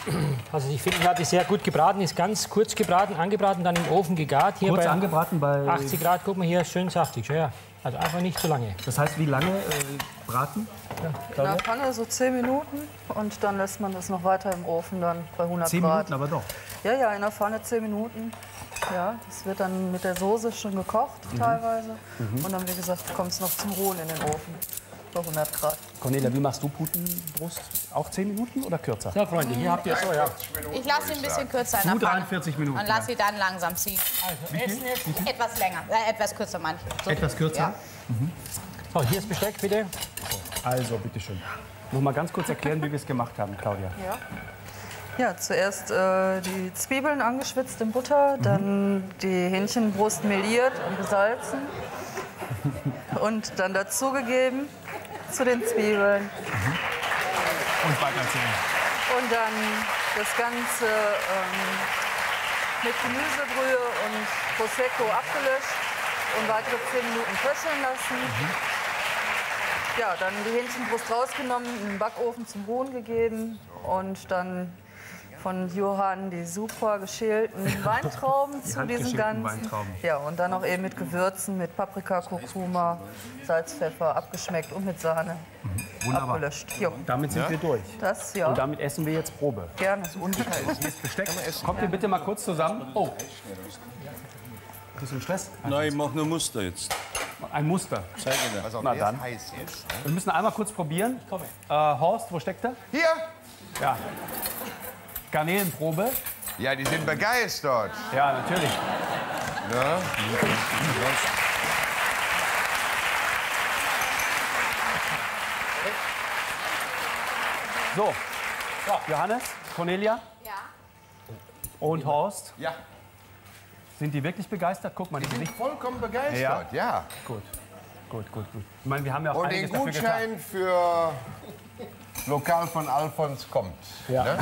Speaker 7: Also ich finde, die hat die sehr gut gebraten, ist ganz kurz gebraten, angebraten, dann im Ofen gegart. Hier
Speaker 1: Kurz
Speaker 7: bei
Speaker 1: angebraten bei
Speaker 7: 80 Grad, guck mal hier, schön saftig. Ja, ja. Also einfach nicht zu lange.
Speaker 1: Das heißt, wie lange äh, braten?
Speaker 6: In der Pfanne so 10 Minuten und dann lässt man das noch weiter im Ofen dann bei 100
Speaker 1: Zehn
Speaker 6: Grad.
Speaker 1: Minuten, aber doch.
Speaker 6: Ja, ja, in der Pfanne 10 Minuten. Ja, das wird dann mit der Soße schon gekocht
Speaker 1: Mhm.
Speaker 6: teilweise. Und dann, wie gesagt, kommt es noch zum Ruhen in den Ofen bei 100 Grad.
Speaker 1: Cornelia, wie machst du Putenbrust? Auch 10 Minuten oder kürzer?
Speaker 7: So, Freunde, hier habt ihr es. So, ja.
Speaker 5: Ich lasse sie ein bisschen kürzer in
Speaker 1: Zu
Speaker 5: der Pfanne.
Speaker 1: 43 Minuten.
Speaker 5: Und lass sie dann langsam ziehen.
Speaker 7: Also, Essen jetzt.
Speaker 5: Etwas länger, äh, etwas kürzer manche. So.
Speaker 1: Etwas kürzer?
Speaker 5: Ja.
Speaker 7: So, hier ist Besteck, bitte.
Speaker 1: Also, bitteschön. Noch mal ganz kurz erklären, wie wir es gemacht haben, Claudia.
Speaker 6: Ja. Ja, zuerst äh, die Zwiebeln angeschwitzt in Butter, dann die Hähnchenbrust meliert und gesalzen [LAUGHS] und dann dazugegeben zu den Zwiebeln
Speaker 1: Und weitererzählen.
Speaker 6: und dann das Ganze ähm, mit Gemüsebrühe und Prosecco abgelöscht und weitere 10 Minuten köcheln lassen. Ja, dann die Hähnchenbrust rausgenommen, in den Backofen zum Ruhen gegeben und dann von Johann die super geschälten [LAUGHS] Weintrauben zu diesem Ganzen.
Speaker 1: Weintrauben.
Speaker 6: Ja, und dann noch eben mit Gewürzen, mit Paprika, Kurkuma, Salz, Pfeffer, abgeschmeckt und mit Sahne.
Speaker 1: Wunderbar.
Speaker 6: abgelöscht. Jo,
Speaker 1: Damit sind wir durch.
Speaker 6: das ja,
Speaker 1: Und damit essen wir jetzt Probe.
Speaker 6: gerne.
Speaker 2: Und Scheiß.
Speaker 1: Besteck. Kommt ihr bitte mal kurz zusammen. Oh. Bisschen Stress?
Speaker 4: Nein, ich mache nur Muster jetzt.
Speaker 1: Ein Muster.
Speaker 4: Zeige dir.
Speaker 2: Auf,
Speaker 1: Na dann.
Speaker 2: ist heiß jetzt. ne?
Speaker 1: Wir müssen einmal kurz probieren. Äh, Horst, wo steckt er?
Speaker 2: Hier!
Speaker 1: Ja. Garnelenprobe.
Speaker 2: Ja, die sind begeistert.
Speaker 1: Ja, natürlich.
Speaker 2: Ne?
Speaker 1: So. Johannes, Cornelia
Speaker 5: Ja.
Speaker 1: und Horst.
Speaker 2: Ja,
Speaker 1: Sind die wirklich begeistert? Guck mal, die
Speaker 2: die
Speaker 1: sind
Speaker 2: vollkommen begeistert. Ja.
Speaker 1: gut. Gut, gut, gut. Ich meine, wir haben ja auch
Speaker 2: Und den
Speaker 1: einiges dafür getan.
Speaker 2: Gutschein für Lokal von Alfons kommt.
Speaker 1: Ja.
Speaker 2: Ne?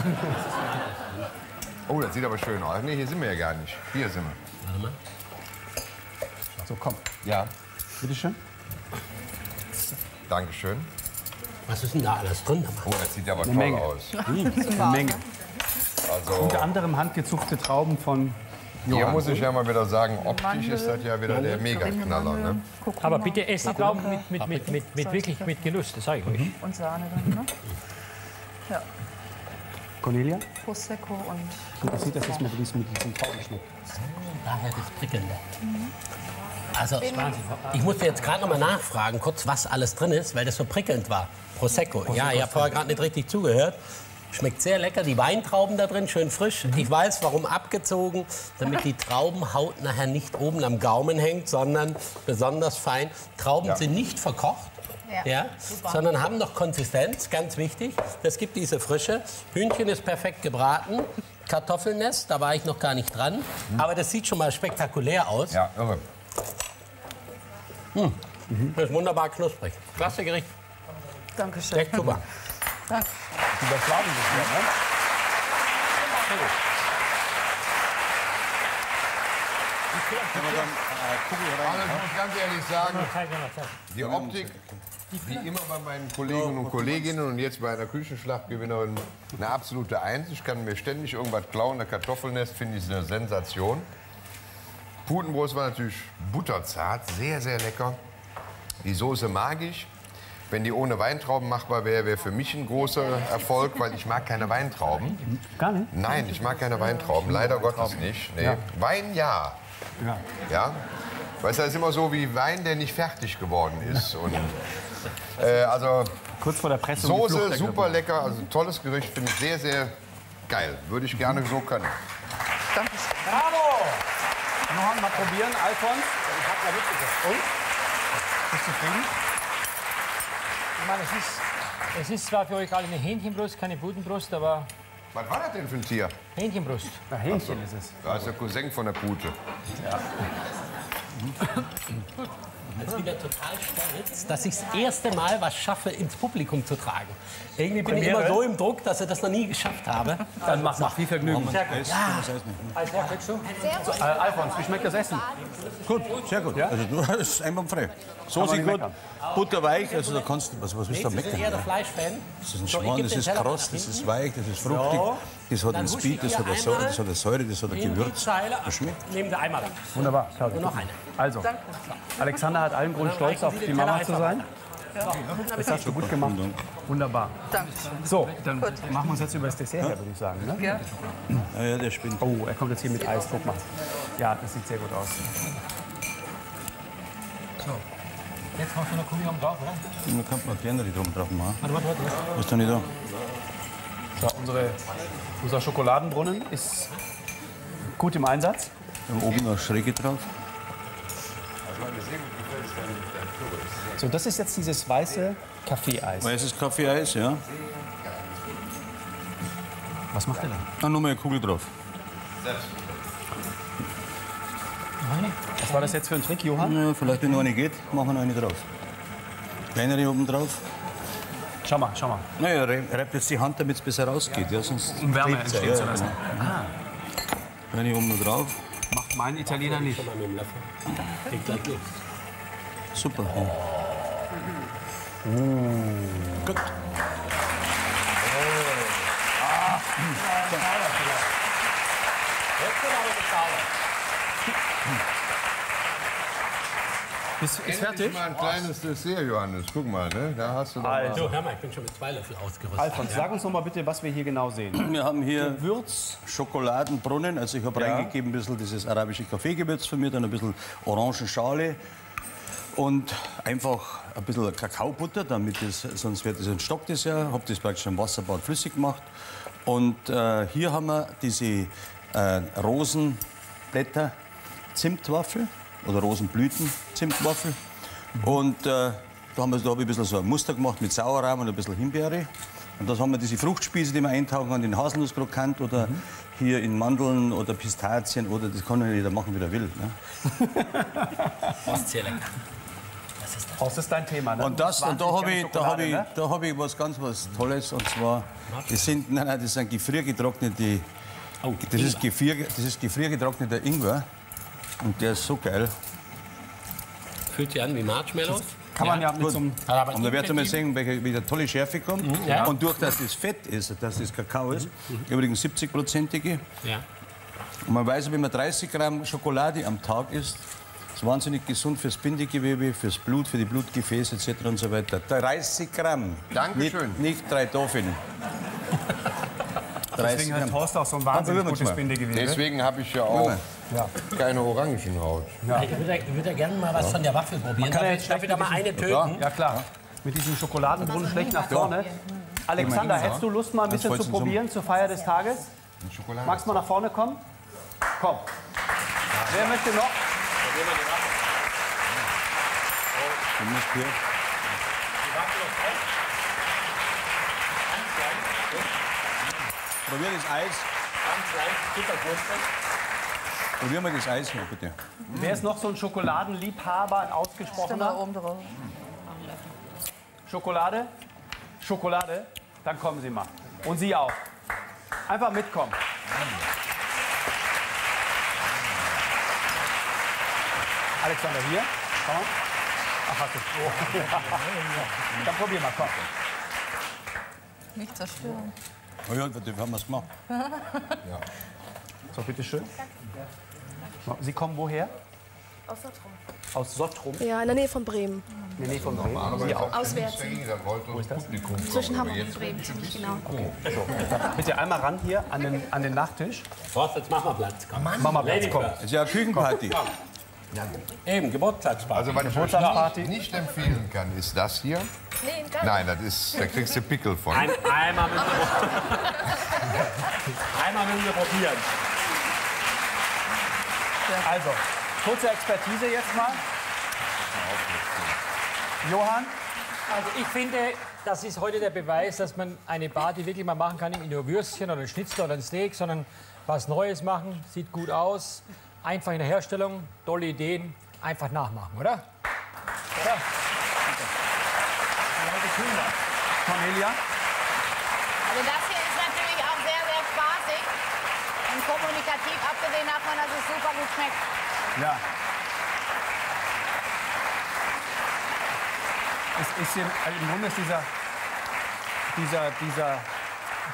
Speaker 2: Oh, das sieht aber schön aus. Nee, hier sind wir ja gar nicht. Hier sind wir.
Speaker 1: So, komm.
Speaker 2: Ja.
Speaker 1: Bitteschön.
Speaker 2: Dankeschön.
Speaker 3: Was ist denn da alles drin?
Speaker 2: Oh, das sieht aber toll
Speaker 1: Menge.
Speaker 2: aus.
Speaker 1: Eine Menge.
Speaker 2: Also,
Speaker 1: Unter anderem handgezupfte Trauben von
Speaker 2: hier muss ich ja mal wieder sagen, optisch ist das ja wieder der Mega-Knaller. Ne?
Speaker 7: Aber bitte esst die Trauben mit, mit, mit, mit, mit, wirklich mit Genuss, das sage ich euch.
Speaker 6: Und Sahne dann, ne? Ja,
Speaker 1: Cornelia?
Speaker 6: Prosecco und
Speaker 1: das sieht das jetzt mit diesem, mit diesem Trauben schmeckt.
Speaker 3: Daher das Prickelnde. Also, ich musste jetzt gerade noch mal nachfragen, kurz, was alles drin ist, weil das so prickelnd war. Prosecco. Ja, ich habe vorher gerade nicht richtig zugehört. Schmeckt sehr lecker. Die Weintrauben da drin, schön frisch. Ich weiß, warum abgezogen, damit die Traubenhaut nachher nicht oben am Gaumen hängt, sondern besonders fein. Trauben sind nicht verkocht.
Speaker 5: Ja,
Speaker 3: Ja, sondern haben noch Konsistenz, ganz wichtig. Das gibt diese Frische. Hühnchen ist perfekt gebraten. Kartoffelnest, da war ich noch gar nicht dran. Aber das sieht schon mal spektakulär aus.
Speaker 2: Ja, irre.
Speaker 3: Das ist wunderbar knusprig. Klasse Gericht.
Speaker 6: Dankeschön.
Speaker 3: Echt super.
Speaker 6: Danke.
Speaker 1: Überschlagen sich ne?
Speaker 4: Dann äh?
Speaker 2: Also, ich muss ganz ehrlich sagen, die Optik, wie immer bei meinen Kolleginnen und Kolleginnen und jetzt bei einer Küchenschlachtgewinnerin, eine absolute Eins. Ich kann mir ständig irgendwas klauen. Der Kartoffelnest finde ich eine Sensation. Putenbrust war natürlich butterzart, sehr, sehr lecker. Die Soße mag ich. Wenn die ohne Weintrauben machbar wäre, wäre für mich ein großer Erfolg, weil ich mag keine Weintrauben.
Speaker 1: Gar nicht?
Speaker 2: Nein, ich mag keine Weintrauben, leider Gottes nicht. Nee. Wein ja.
Speaker 1: Ja.
Speaker 2: Ja? Weißt du, das ist immer so wie Wein, der nicht fertig geworden ist. Und, äh, also
Speaker 1: Kurz vor der Presse.
Speaker 2: Soße super lecker, also tolles Gericht, finde ich sehr, sehr geil. Würde ich gerne so können.
Speaker 6: Dankeschön.
Speaker 1: Bravo! Noch mal probieren, Alfons. Ich hab mal mitgebracht. Und? Bist du zufrieden?
Speaker 7: Ich meine, es ist, es ist zwar für euch alle eine Hähnchenbrust, keine Putenbrust, aber
Speaker 2: Was war das denn für ein Tier?
Speaker 7: Hähnchenbrust.
Speaker 1: Na, Hähnchen ist es.
Speaker 2: Da ist der Cousin von der Pute.
Speaker 3: Ich [LAUGHS] bin ja total stolz, dass ich das erste Mal was schaffe, ins Publikum zu tragen. Irgendwie bin ich
Speaker 1: Premiere?
Speaker 3: immer so im Druck, dass ich das noch nie geschafft habe.
Speaker 1: Dann mach mal viel Vergnügen.
Speaker 7: Sehr gut.
Speaker 4: Ja.
Speaker 7: Als Herr kriegst du?
Speaker 1: Äh, Alfons, wie schmeckt das Essen?
Speaker 4: Gut, sehr gut. Also, du hast einwandfrei. Soße gut,
Speaker 1: meckern.
Speaker 4: butterweich, also da kannst du, was, was willst du da
Speaker 3: Das ist
Speaker 4: meckern?
Speaker 3: eher der Fleischfan.
Speaker 4: Das ist ein
Speaker 3: ich
Speaker 4: Schwan, das ist kross, das ist weich, das ist fruchtig, das hat einen Speed, das hat eine Säure, das hat eine Säure, das hat ein
Speaker 3: In die
Speaker 4: Gewürz. Das schmeckt.
Speaker 3: Nehmen Sie einmal.
Speaker 1: Wunderbar. Schau
Speaker 3: Nur noch eine.
Speaker 1: Also, Alexander hat allen Grund, stolz auf die Mama zu sein. Das hast du gut gemacht. Wunderbar.
Speaker 6: Dankeschön.
Speaker 1: So, dann machen wir uns jetzt über das Dessert her, würde ich sagen. Ne?
Speaker 6: Ja.
Speaker 4: Ja, ja, der spinnt.
Speaker 1: Oh, er kommt jetzt hier mit Eis. Guck mal. Ja, das sieht sehr gut aus.
Speaker 7: Jetzt machst du noch Kugel oben drauf, oder?
Speaker 4: Da kann man kleinere drum drauf machen.
Speaker 7: Warte, warte, warte.
Speaker 4: Was ist da nicht da?
Speaker 1: So, unsere, unser Schokoladenbrunnen ist gut im Einsatz.
Speaker 4: Wir haben oben noch Schräge drauf.
Speaker 1: So, das ist jetzt dieses weiße Kaffeeeis.
Speaker 4: Weißes Kaffeeeis, ja.
Speaker 1: Was macht er da?
Speaker 4: Dann nochmal eine Kugel drauf.
Speaker 1: Was war das jetzt für ein Trick, Johann?
Speaker 4: Ja, vielleicht, wenn noch eine geht, machen wir noch eine drauf. Kleinere oben drauf.
Speaker 1: Schau mal, schau mal.
Speaker 4: Naja, reibt jetzt die Hand, damit es besser rausgeht. Ja, sonst
Speaker 1: Um Wärme entstehen zu
Speaker 4: ja,
Speaker 1: lassen.
Speaker 4: Genau. Eine oben noch drauf.
Speaker 1: Macht mein Italiener nicht.
Speaker 4: Super. Ja.
Speaker 3: Gut. Jetzt wird aber bezahlt.
Speaker 1: Ist, ist
Speaker 2: Endlich
Speaker 1: fertig?
Speaker 2: mal ein kleines Dessert, Johannes. Guck mal, ne? da hast du doch mal.
Speaker 3: So, hör mal, ich bin schon mit zwei Löffel ausgerüstet.
Speaker 1: Alfons, sag uns noch mal bitte, was wir hier genau sehen. [CLEARS THROAT]
Speaker 4: Wir haben hier
Speaker 1: Gewürz.
Speaker 4: Schokoladenbrunnen. Also ich habe
Speaker 1: Ja.
Speaker 4: reingegeben ein bisschen dieses arabische Kaffeegewürz von mir, dann ein bisschen Orangenschale und einfach ein bisschen Kakaobutter, damit es, sonst wird es ein Stockdessert. Habe das praktisch im Wasserbad flüssig gemacht. Und äh, hier haben wir diese äh, Rosenblätter Zimtwaffel oder Rosenblüten Zimtwaffel. Und äh, da, haben wir, da habe ich ein bisschen so ein Muster gemacht mit Sauerrahm und ein bisschen Himbeere. Und das haben wir diese Fruchtspieße, die wir eintauchen kann, in Haselnusskrokant oder hier in Mandeln oder Pistazien oder das kann ja jeder machen, wie er will. Ne?
Speaker 3: Das ist sehr lecker. Das ist das.
Speaker 1: Das ist dein Thema, ne?
Speaker 4: Und, das, und da habe ich, da hab ich,
Speaker 1: ne?
Speaker 4: da hab ich was ganz was Tolles. Und zwar, das sind, nein, nein, das sind gefriergetrocknete,
Speaker 3: Oh,
Speaker 4: das ist, Gefrier, das ist gefriergetrockneter Ingwer. Und der ist so geil.
Speaker 3: Fühlt sich an wie Marshmallows.
Speaker 1: Kann man ja mit so einem...
Speaker 4: Und da werdet ihr mal sehen, welche, wie der tolle Schärfe kommt.
Speaker 3: ja.
Speaker 4: Und durch das das Fett ist, dass das Kakao ist, übrigens 70-prozentige.
Speaker 3: Ja.
Speaker 4: Und man weiß, wenn man 30 Gramm Schokolade am Tag isst, ist wahnsinnig gesund fürs Bindegewebe, fürs Blut, für die Blutgefäße etc. und so weiter. 30 Gramm.
Speaker 2: Dankeschön.
Speaker 4: Nicht, nicht drei Tafeln. 30
Speaker 1: Deswegen hat. Thorsten auch so ein wahnsinnig gutes. Bindegewebe.
Speaker 2: Deswegen habe ich ja auch keine Orangenhaut.
Speaker 3: Ich würde, ich würde gerne mal was von der Waffel probieren.
Speaker 1: kann ja
Speaker 3: Darf
Speaker 1: jetzt
Speaker 3: ich- darf ich da mal eine töten?
Speaker 1: Ja, klar. Mit diesem Schokoladenbrunnen schlecht nach vorne. Alexander, hättest du Lust, mal ein bisschen zu probieren zur Feier des Tages?
Speaker 2: Schokolade.
Speaker 1: Magst du mal nach vorne kommen? Komm. Wer möchte noch?
Speaker 4: Probier das Eis. Probier mal das Eis hier, bitte.
Speaker 1: Wer ist noch so ein Schokoladenliebhaber, ein ausgesprochener?
Speaker 6: oben drauf.
Speaker 1: Schokolade? Schokolade? Dann kommen Sie mal. Und Sie auch. Einfach mitkommen. Alexander, hier. Komm. Ach, hast du. Oh. [LAUGHS] Dann probier mal, komm.
Speaker 6: Nicht zerstören.
Speaker 4: Oh ja, wie haben wir es gemacht? [LAUGHS]
Speaker 1: So, bitteschön. So, Sie kommen woher?
Speaker 9: Aus Sottrum.
Speaker 1: Aus Sottrum,
Speaker 9: Ja, in der Nähe von Bremen.
Speaker 1: in der Nähe von Bremen. Sie auch.
Speaker 9: Auswärts.
Speaker 2: Wo ist das?
Speaker 9: Zwischen Hamburg und Bremen, ziemlich genau.
Speaker 1: Bitte einmal ran hier an den, an den Nachtisch.
Speaker 3: Horst, jetzt mach mal Platz. Komm.
Speaker 1: Mach mal Platz, komm.
Speaker 4: ist ja Küchenparty.
Speaker 3: Eben, Geburtstagsparty.
Speaker 2: Also, was ich
Speaker 1: Geburtstagsparty.
Speaker 2: nicht, nicht empfehlen kann, ist das hier.
Speaker 9: Nee.
Speaker 2: Nein, das ist, da kriegst du Pickel von.
Speaker 3: Ein, einmal müssen wir Einmal müssen wir probieren.
Speaker 1: Also, kurze Expertise jetzt mal. Johann,
Speaker 7: Also ich finde, das ist heute der Beweis, dass man eine Party wirklich mal machen kann, nicht nur Würstchen oder ein Schnitzel oder ein Steak, sondern was Neues machen, sieht gut aus, einfach in der Herstellung, tolle Ideen, einfach nachmachen, oder?
Speaker 1: Cornelia.
Speaker 5: Also das hier ist natürlich auch sehr, sehr spaßig und kommunikativ, abgesehen davon, dass es super gut schmeckt.
Speaker 1: Ja. Es ist hier, also im Grunde ist dieser, dieser, dieser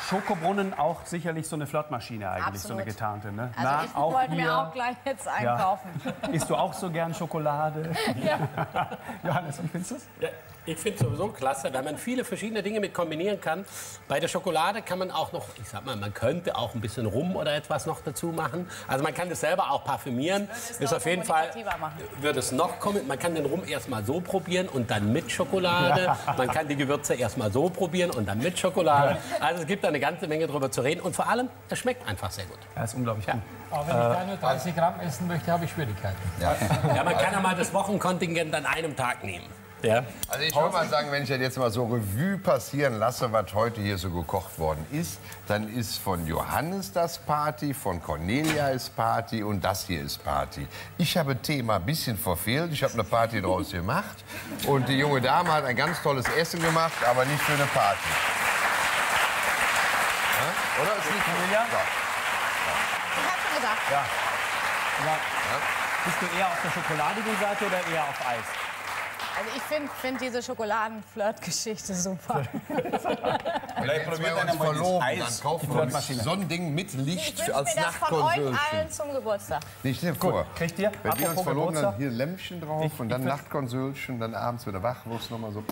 Speaker 1: Schokobrunnen auch sicherlich so eine Flottmaschine eigentlich, so eine
Speaker 5: Absolut.
Speaker 1: getarnte. Ne?
Speaker 5: Also ich wollte mir auch gleich jetzt einkaufen.
Speaker 1: Isst du auch so gern Schokolade?
Speaker 5: Ja. [LAUGHS]
Speaker 1: Johannes, wie findest du es?
Speaker 3: Ja, ich finde es sowieso klasse, weil man viele verschiedene Dinge mit kombinieren kann. Bei der Schokolade kann man auch noch, ich sag mal, man könnte auch ein bisschen Rum oder etwas noch dazu machen. Also man kann das selber auch parfümieren. Ist
Speaker 5: noch
Speaker 3: auf jeden Fall,
Speaker 5: machen.
Speaker 3: wird es noch kommen. Man kann den Rum erstmal so probieren und dann mit Schokolade. Man kann die Gewürze erstmal so probieren und dann mit Schokolade. Also es gibt da eine ganze Menge drüber zu reden. Und vor allem, es schmeckt einfach sehr gut.
Speaker 1: Ja, ist unglaublich gut.
Speaker 7: Aber wenn ich da nur 30 Gramm essen möchte, habe ich Schwierigkeiten.
Speaker 3: Ja, man kann ja mal das Wochenkontingent an einem Tag nehmen. Ja.
Speaker 2: Also ich würde mal sagen, wenn ich das jetzt mal so Revue passieren lasse, was heute hier so gekocht worden ist, dann ist von Johannes das Party, von Cornelia ist Party und das hier ist Party. Ich habe Thema ein bisschen verfehlt. Ich habe eine Party draus gemacht und die junge Dame hat ein ganz tolles Essen gemacht, aber nicht für eine Party. Ja? Oder? Ist nicht
Speaker 1: Cornelia?
Speaker 2: Ja.
Speaker 5: Ich hab schon gedacht.
Speaker 1: Ja. Bist du eher auf der schokoladigen Seite oder eher auf Eis?
Speaker 5: Also ich finde find diese Schokoladenflirt-Geschichte super. [LAUGHS]
Speaker 4: Vielleicht probiert
Speaker 2: wir
Speaker 4: einer
Speaker 2: uns
Speaker 4: mal
Speaker 2: verloben,
Speaker 4: Eis.
Speaker 2: dann kaufen wir uns so ein Ding mit
Speaker 5: Ich
Speaker 2: Licht
Speaker 5: wünsche
Speaker 2: als
Speaker 5: mir das von euch allen zum Geburtstag.
Speaker 2: Nee, stell dir vor,
Speaker 1: Kriegt ihr?
Speaker 2: wenn wir uns verloben, dann hier Lämpchen drauf und dann Nachtkonsölchen, dann abends wieder Wachwurst nochmal so.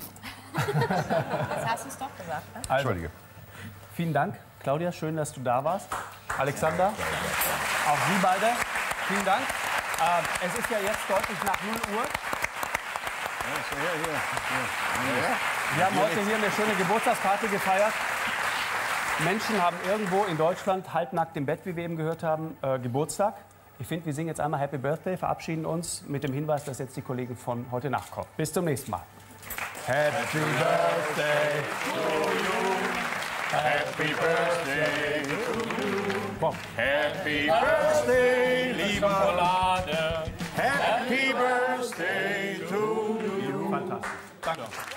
Speaker 5: Das hast du es doch gesagt, ne?
Speaker 2: Entschuldige.
Speaker 1: Vielen Dank, Claudia, schön, dass du da warst. Alexander, auch Sie beide, vielen Dank. Ähm, es ist ja jetzt deutlich nach 0 Uhr. Wir haben heute hier eine schöne Geburtstagsparty gefeiert. Menschen haben irgendwo in Deutschland halbnackt im Bett, wie wir eben gehört haben, äh, Geburtstag. Ich finde, wir singen jetzt einmal Happy Birthday, verabschieden uns mit dem Hinweis, dass jetzt die Kollegen von heute Nacht kommen. Bis zum nächsten Mal. Happy Birthday to you. Happy Birthday to you. Happy Birthday, lieber Schokolade. Happy Birthday to you. Fantastisch. Danke.